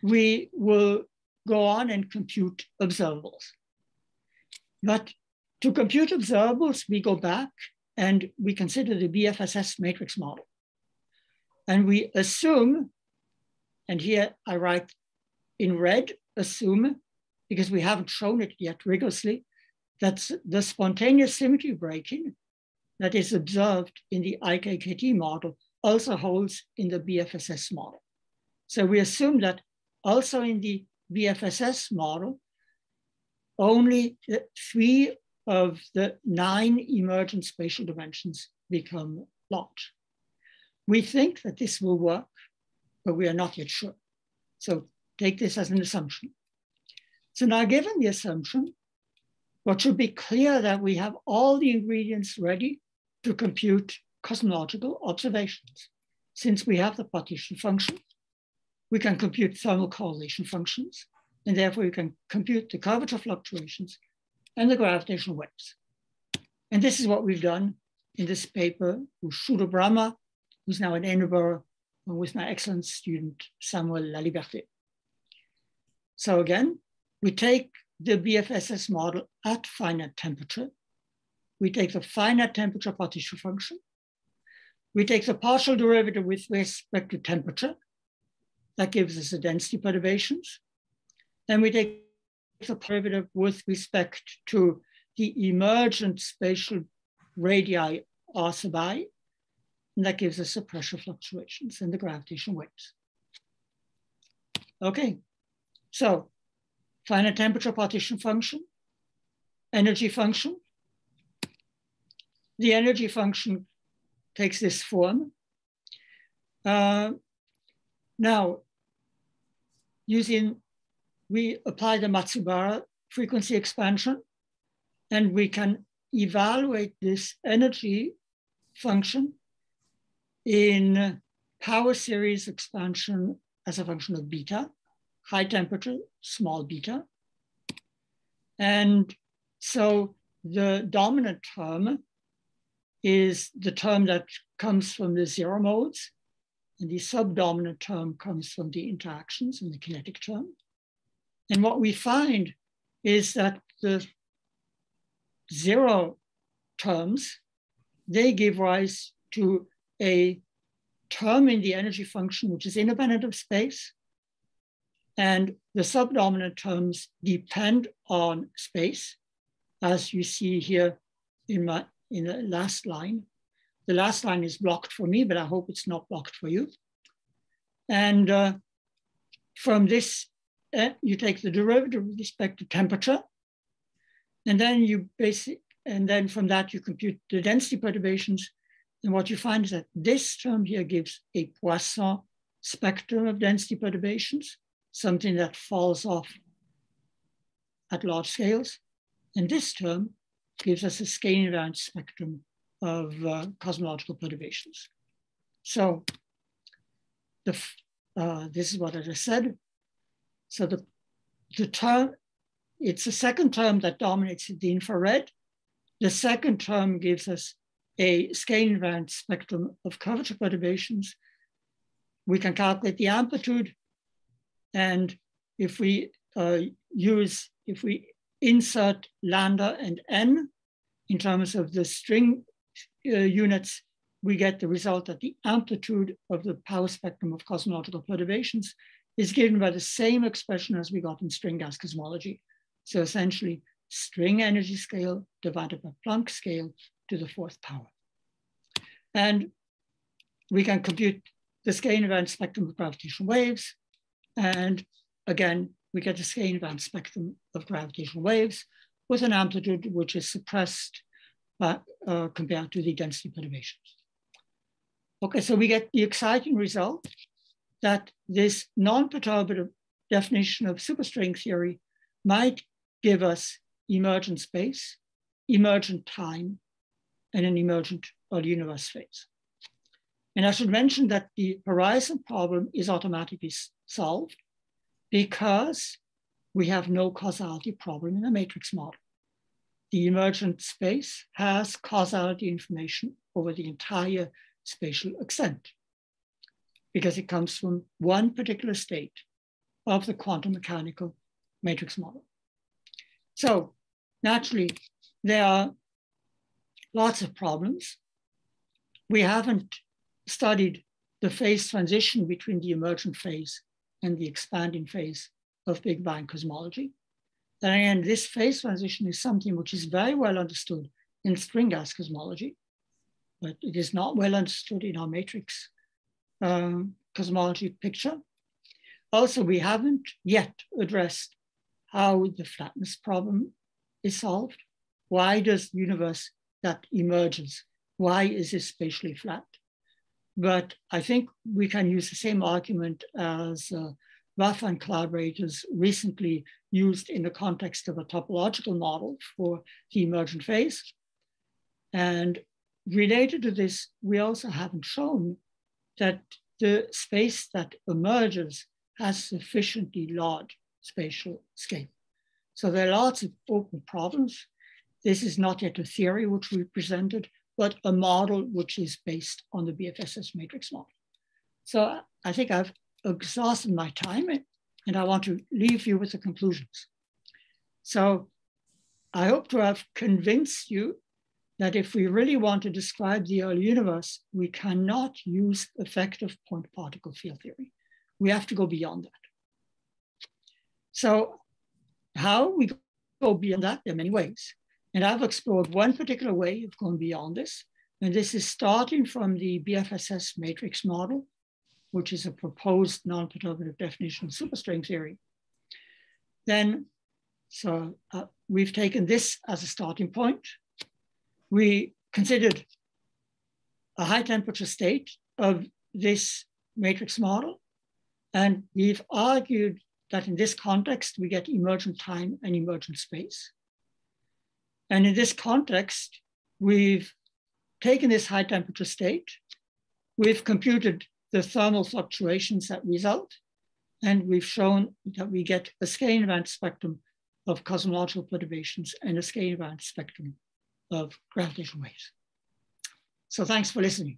we will go on and compute observables. But to compute observables, we go back and we consider the BFSS matrix model. And we assume, and here I write in red, assume, because we haven't shown it yet rigorously, that the spontaneous symmetry breaking that is observed in the IKKT model also holds in the BFSS model. So we assume that also in the BFSS model, only three of the nine emergent spatial dimensions become large. We think that this will work, but we are not yet sure. So take this as an assumption. So now given the assumption, what should be clear that we have all the ingredients ready to compute cosmological observations. Since we have the partition function, we can compute thermal correlation functions, and therefore you can compute the curvature fluctuations and the gravitational waves. And this is what we've done in this paper with Shudo Brahma, who's now in Edinburgh, and with my excellent student, Samuel Laliberté. So again, we take the BFSS model at finite temperature. We take the finite temperature partition function. We take the partial derivative with respect to temperature. That gives us the density perturbations. Then we take the derivative with respect to the emergent spatial radii r sub i, and that gives us the pressure fluctuations and the gravitational waves. Okay, so finite temperature partition function, energy function. The energy function takes this form. Uh, now, using we apply the Matsubara frequency expansion and we can evaluate this energy function in power series expansion as a function of beta, high temperature, small beta. And so the dominant term is the term that comes from the zero modes, and the subdominant term comes from the interactions and the kinetic term. And what we find is that the zero terms, they give rise to a term in the energy function which is independent of space. And the subdominant terms depend on space, as you see here in, my, in the last line. The last line is blocked for me, but I hope it's not blocked for you. And uh, from this, uh, you take the derivative with respect to temperature, and then you basic, and then from that you compute the density perturbations. And what you find is that this term here gives a Poisson spectrum of density perturbations, something that falls off at large scales. And this term gives us a scaling invariant spectrum of uh, cosmological perturbations. So the, uh, this is what I just said. So the, the term, it's the second term that dominates the infrared. The second term gives us a scale invariant spectrum of curvature perturbations. We can calculate the amplitude. And if we uh, use, if we insert lambda and n in terms of the string Uh, units, we get the result that the amplitude of the power spectrum of cosmological perturbations is given by the same expression as we got in string gas cosmology. So essentially, string energy scale divided by Planck scale to the fourth power. And we can compute the scaling invariant spectrum of gravitational waves. And again, we get the scaling invariant spectrum of gravitational waves with an amplitude which is suppressed uh, uh, compared to the density perturbations. Okay, so we get the exciting result that this non-perturbative definition of superstring theory might give us emergent space, emergent time, and an emergent early universe phase. And I should mention that the horizon problem is automatically solved because we have no causality problem in the matrix model the emergent space has causality information over the entire spatial extent because it comes from one particular state of the quantum mechanical matrix model. So naturally, there are lots of problems. We haven't studied the phase transition between the emergent phase and the expanding phase of Big Bang cosmology. And again, this phase transition is something which is very well understood in string gas cosmology, but it is not well understood in our matrix um, cosmology picture. Also, we haven't yet addressed how the flatness problem is solved. Why does the universe that emerges, why is it spatially flat? But I think we can use the same argument as uh, and collaborators recently used in the context of a topological model for the emergent phase. And related to this, we also haven't shown that the space that emerges has sufficiently large spatial scale. So there are lots of open problems. This is not yet a theory which we presented, but a model which is based on the BFSS matrix model. So I think I've exhausted my time and I want to leave you with the conclusions. So I hope to have convinced you that if we really want to describe the early universe, we cannot use effective point particle field theory. We have to go beyond that. So how we go beyond that, there are many ways. And I've explored one particular way of going beyond this. And this is starting from the BFSS matrix model which is a proposed non-perturbative definition of superstring theory, then so uh, we've taken this as a starting point. We considered a high temperature state of this matrix model. And we've argued that in this context, we get emergent time and emergent space. And in this context, we've taken this high temperature state, we've computed the thermal fluctuations that result, and we've shown that we get a scale invariant spectrum of cosmological perturbations and a scale invariant spectrum of gravitational waves. So thanks for listening.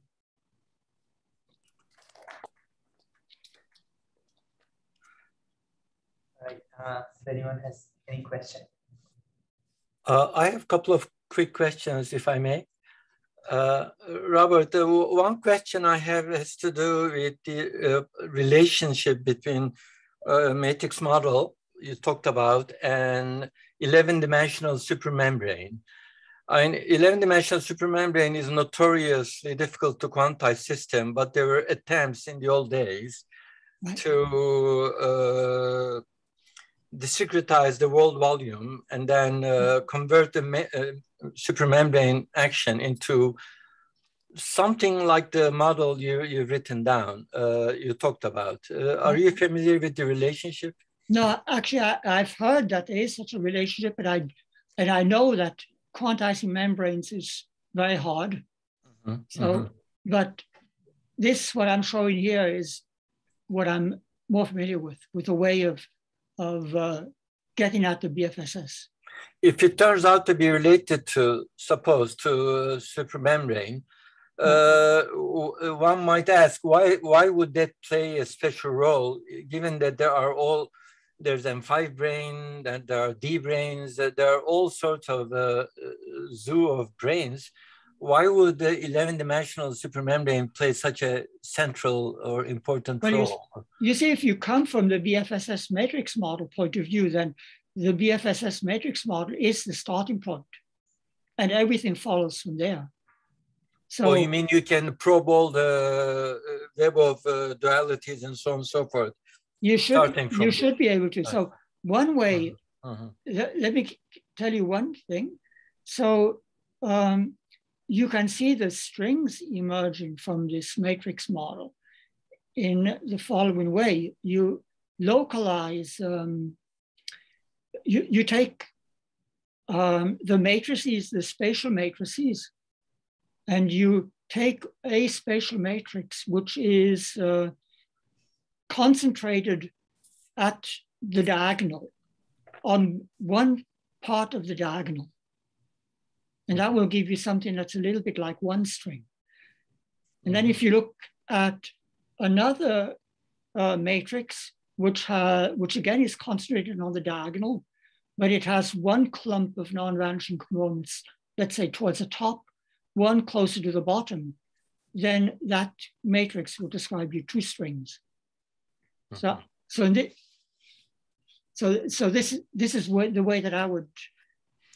Right. Uh, if anyone has any question. Uh, I have a couple of quick questions, if I may. Uh, Robert, uh, one question I have has to do with the uh, relationship between uh, matrix model you talked about and 11-dimensional supermembrane. I mean, 11-dimensional supermembrane is notoriously difficult to quantize system, but there were attempts in the old days to discretize the world volume and then uh, convert the uh, supermembrane action into something like the model you, you've written down, uh, you talked about. Uh, are you familiar with the relationship? No, actually, I, have heard that there is such a relationship, but I, and I know that quantizing membranes is very hard. Mm -hmm. So, mm -hmm. but this, what I'm showing here is what I'm more familiar with, with a way of of uh, getting out the BFSS. If it turns out to be related to, suppose, to uh, supermembrane, uh, one might ask why why would that play a special role, given that there are all there's M5 brane, and there are D branes, that there are all sorts of uh, zoo of branes why would the 11 dimensional supermembrane play such a central or important well, role? You, you, see, if you come from the BFSS matrix model point of view, then the BFSS matrix model is the starting point, and everything follows from there. So, oh, you mean you can probe all the uh, web of uh, dualities and so on and so forth? You should, you should be able to. So one way, uh -huh. let, let me tell you one thing. So um, you can see the strings emerging from this matrix model in the following way. You localize, um, you, you take um, the matrices, the spatial matrices, and you take a spatial matrix which is uh, concentrated at the diagonal on one part of the diagonal. And that will give you something that's a little bit like one string. And then if you look at another uh, matrix, which, uh, which again is concentrated on the diagonal, but it has one clump of non-vanishing components, let's say towards the top, one closer to the bottom, then that matrix will describe you two strings. So, mm-hmm. so, the, so, so this, this is the way that I would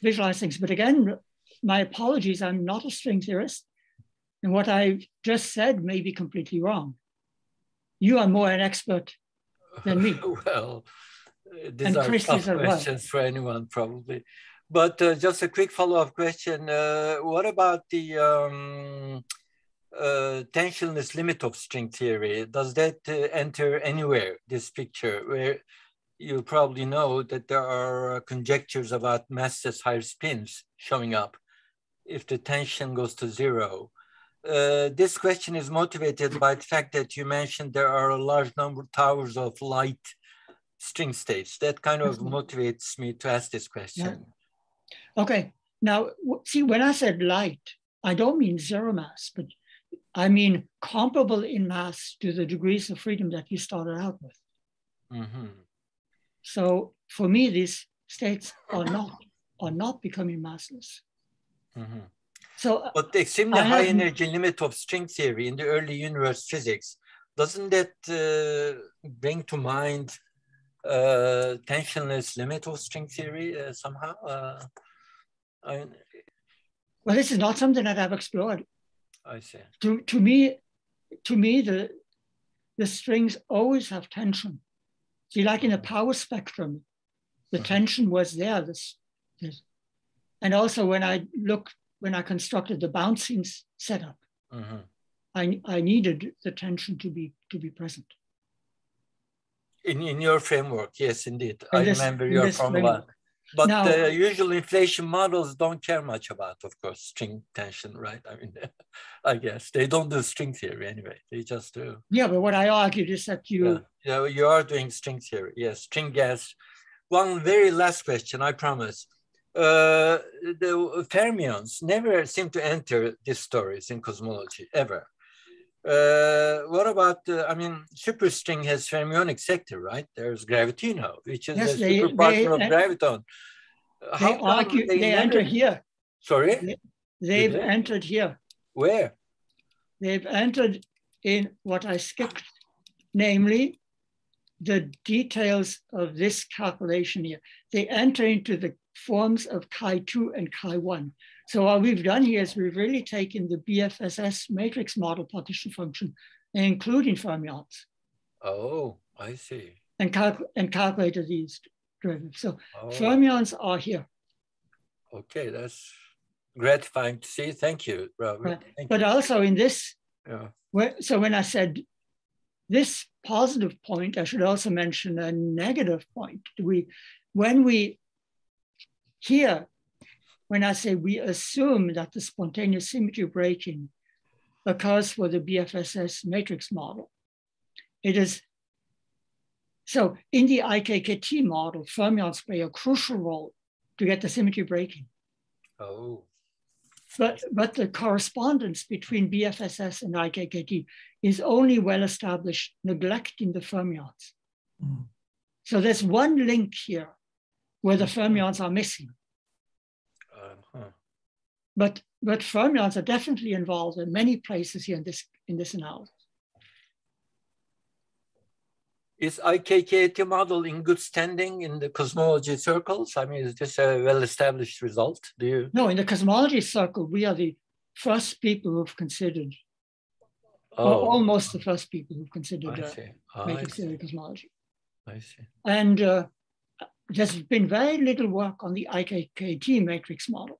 visualize things. But again, my apologies, I'm not a string theorist. And what I just said may be completely wrong. You are more an expert than me. (laughs) well, these and are Chris tough questions for anyone, probably. But uh, just a quick follow-up question. Uh, what about the um, uh, tensionless limit of string theory? Does that uh, enter anywhere, this picture, where you probably know that there are conjectures about massless higher spins showing up? If the tension goes to zero. Uh, this question is motivated by the fact that you mentioned there are a large number of towers of light string states. That kind of mm -hmm. motivates me to ask this question. Yeah. Okay. Now, see, when I said light, I don't mean zero mass, but I mean comparable in mass to the degrees of freedom that you started out with. Mm -hmm. So for me, these states are not are not becoming massless. Mm -hmm. So, uh, but the extremely high energy limit of string theory in the early universe physics, doesn't that uh, bring to mind uh, tensionless limit of string theory uh, somehow? Uh, I mean, well, this is not something that I've explored. I see. To, to me, to me, the the strings always have tension. See, like in a power spectrum, the mm -hmm. tension was there. This, this and also when I look when I constructed the bouncing setup, mm-hmm. I, I needed the tension to be to be present. In, in your framework, yes, indeed. In I this, remember your formula. Framework. But now, uh, usually inflation models don't care much about, of course, string tension, right? I mean, (laughs) I guess they don't do string theory anyway. They just do. Yeah, but what I argued is that you. Yeah, yeah you are doing string theory. Yes, string gas. One very last question, I promise. Uh, the fermions never seem to enter these stories in cosmology ever. Uh, what about, uh, I mean, superstring has fermionic sector, right? There's gravitino, which is yes, a they, super partner they, of graviton. How they argue, they, they enter here. Sorry? They, have entered here. Where? They've entered in what I skipped, namely the details of this calculation here. They enter into the forms of chi2 and chi1. So what we've done here is we've really taken the BFSS matrix model partition function, including fermions. Oh, I see. And, cal and calculated these derivatives. So oh. fermions are here. Okay, that's gratifying to see. Thank you, Robert. Right. Thank but you. also in this, yeah. Where, so when I said this positive point, I should also mention a negative point. We, when we here when I say we assume that the spontaneous symmetry breaking occurs for the BFSS matrix model, it is so in the IKKT model, fermions play a crucial role to get the symmetry breaking. Oh. But, but the correspondence between BFSS and IKKT is only well established, neglecting the fermions. Mm. So there's one link here where the fermions are missing. But, but fermions are definitely involved in many places here in this, in this analysis. Is IKKT model in good standing in the cosmology circles? I mean, is this a well-established result? Do you? No, in the cosmology circle, we are the first people who've considered, oh. almost the first people who've considered uh, oh, matrix theory cosmology. I see. And uh, there's been very little work on the IKKT matrix model.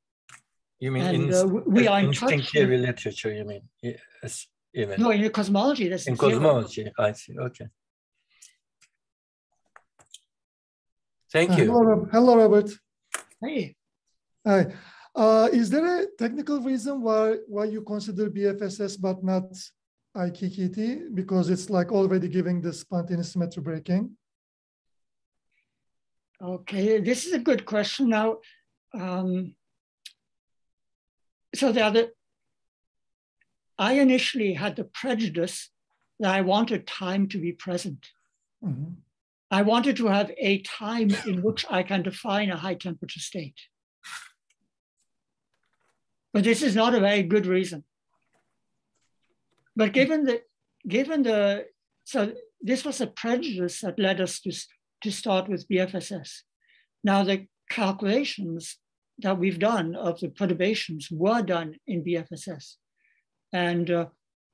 You mean and, in, uh, we are in touch theory with, literature? You mean yes, even no in cosmology? That's in cosmology. I see. Okay. Thank uh, you. Hello, hello, Robert. Hey. Hi. Uh, is there a technical reason why why you consider BFSS but not IKKT? Because it's like already giving the spontaneous symmetry breaking. Okay, this is a good question. Now, um, so the other, I initially had the prejudice that I wanted time to be present. Mm-hmm. I wanted to have a time in which I can define a high temperature state. But this is not a very good reason. But given the, given the, so this was a prejudice that led us to, to start with BFSS. Now the calculations that we've done of the perturbations were done in BFSS. And uh,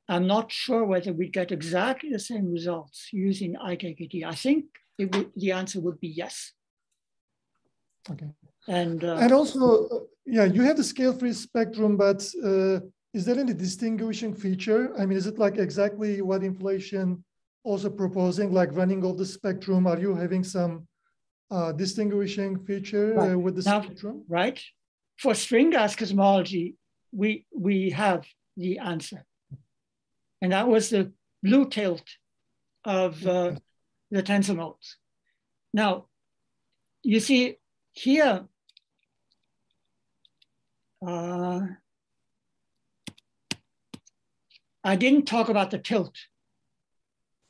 I'm not sure whether we'd get exactly the same results using IKKT. I think would, the answer would be yes. Okay. And, uh, and also, yeah, you have the scale-free spectrum, but uh, is there any distinguishing feature? I mean, is it like exactly what inflation also proposing, like running of the spectrum? Are you having some uh, distinguishing feature uh, right. uh, with the now, spectrum? Right. For string gas cosmology, we we have the answer, and that was the blue tilt of uh, the tensor modes. Now, you see here. Uh, I didn't talk about the tilt.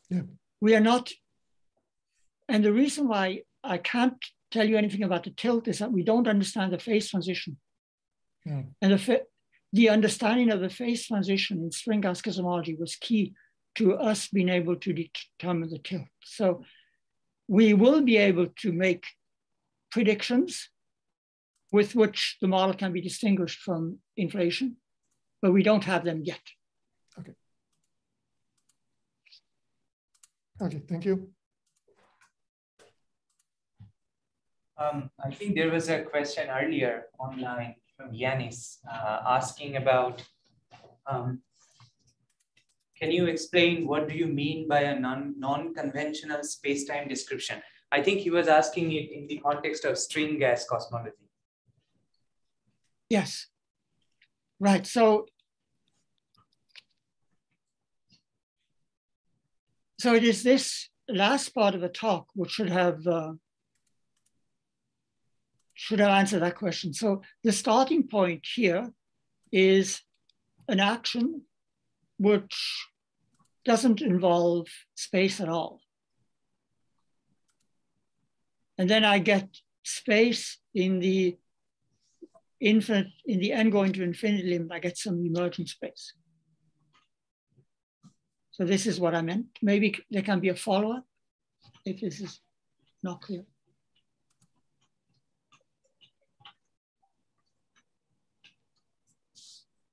Yeah. We are not, and the reason why I can't tell you anything about the tilt is that we don't understand the phase transition. Hmm. And the, the understanding of the phase transition in string gas cosmology was key to us being able to determine the tilt. So we will be able to make predictions with which the model can be distinguished from inflation, but we don't have them yet. Okay. Okay, thank you. Um, I think there was a question earlier online from Yanis uh, asking about, um, can you explain what do you mean by a non, non-conventional space-time description? I think he was asking it in the context of string gas cosmology. Yes. Right. So, so it is this last part of the talk which should have uh, should have answered that question. So the starting point here is an action which doesn't involve space at all. And then I get space in the infinite, in the n going to infinity limit, I get some emergent space. So this is what I meant. Maybe there can be a follow-up if this is not clear.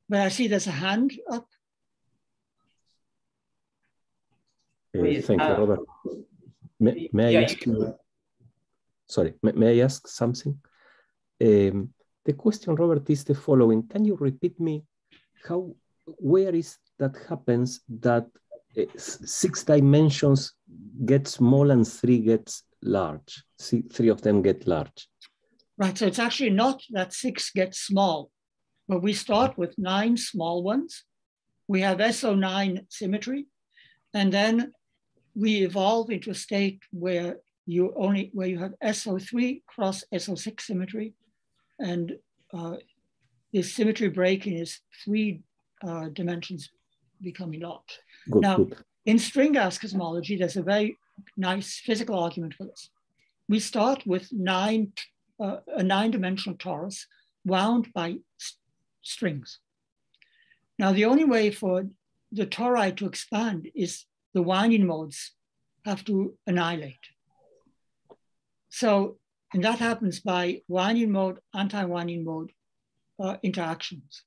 But I see there's a hand up. Uh, thank you, Robert. May, may yeah, I ask you, sorry, may, may, I ask something? Um, the question, Robert, is the following. Can you repeat me how, where is that happens that uh, six dimensions get small and three gets large? See, three of them get large. Right, so it's actually not that six gets small, but we start with nine small ones. We have SO9 symmetry, and then we evolve into a state where you only where you have SO3 cross SO6 symmetry, and uh, the symmetry breaking is three uh, dimensions becoming large. Good, now, good. in string gas cosmology, there's a very nice physical argument for this. We start with nine, uh, a nine-dimensional torus wound by strings. Now, the only way for the tori to expand is the winding modes have to annihilate. So, and that happens by winding mode, anti-winding mode uh, interactions.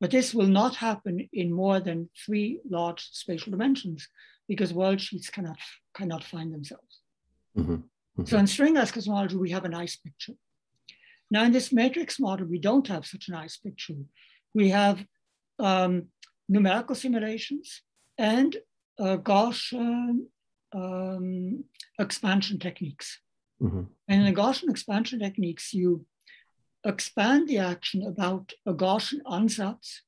But this will not happen in more than three large spatial dimensions because world sheets cannot, cannot find themselves. Mm -hmm. Mm -hmm. So in string gas cosmology, we have a nice picture. Now in this matrix model, we don't have such a nice picture. We have um, numerical simulations and uh, Gaussian um, expansion techniques. Mm-hmm. And in the Gaussian expansion techniques, you expand the action about a Gaussian ansatz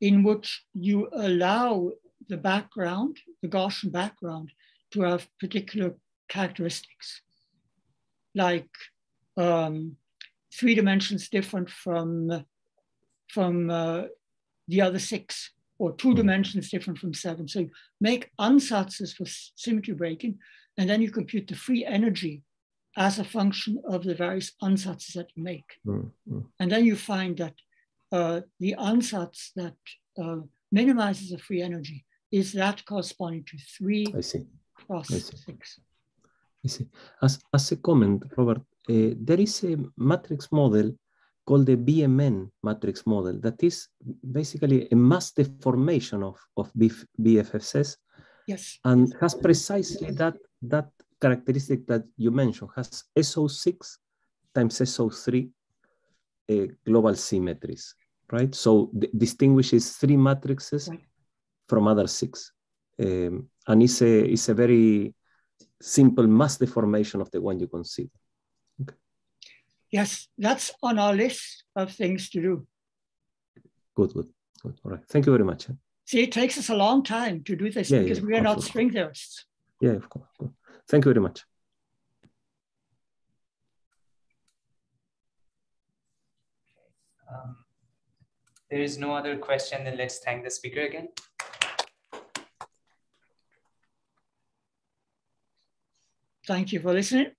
in which you allow the background, the Gaussian background, to have particular characteristics, like um, three dimensions different from, from uh, the other six, or two dimensions different from seven. So you make ansatzes for symmetry breaking, and then you compute the free energy as a function of the various ansatzes that you make. Mm-hmm. And then you find that uh, the ansatz that uh, minimizes the free energy is that corresponding to three I see. cross I see. six. I see. As, as a comment, Robert, uh, there is a matrix model called the BMN matrix model that is basically a mass deformation of, of BFSS yes. and has precisely that, that characteristic that you mentioned, has SO6 times SO3 uh, global symmetries, right? So distinguishes three matrices right. from other six. Um, and it's a, it's a very simple mass deformation of the one you consider. Okay. Yes, that's on our list of things to do. Good, good, good. All right. Thank you very much. See, it takes us a long time to do this yeah, because yeah, we are not string theorists. Yeah, of course. Thank you very much. Um, there is no other question, then let's thank the speaker again. Thank you for listening.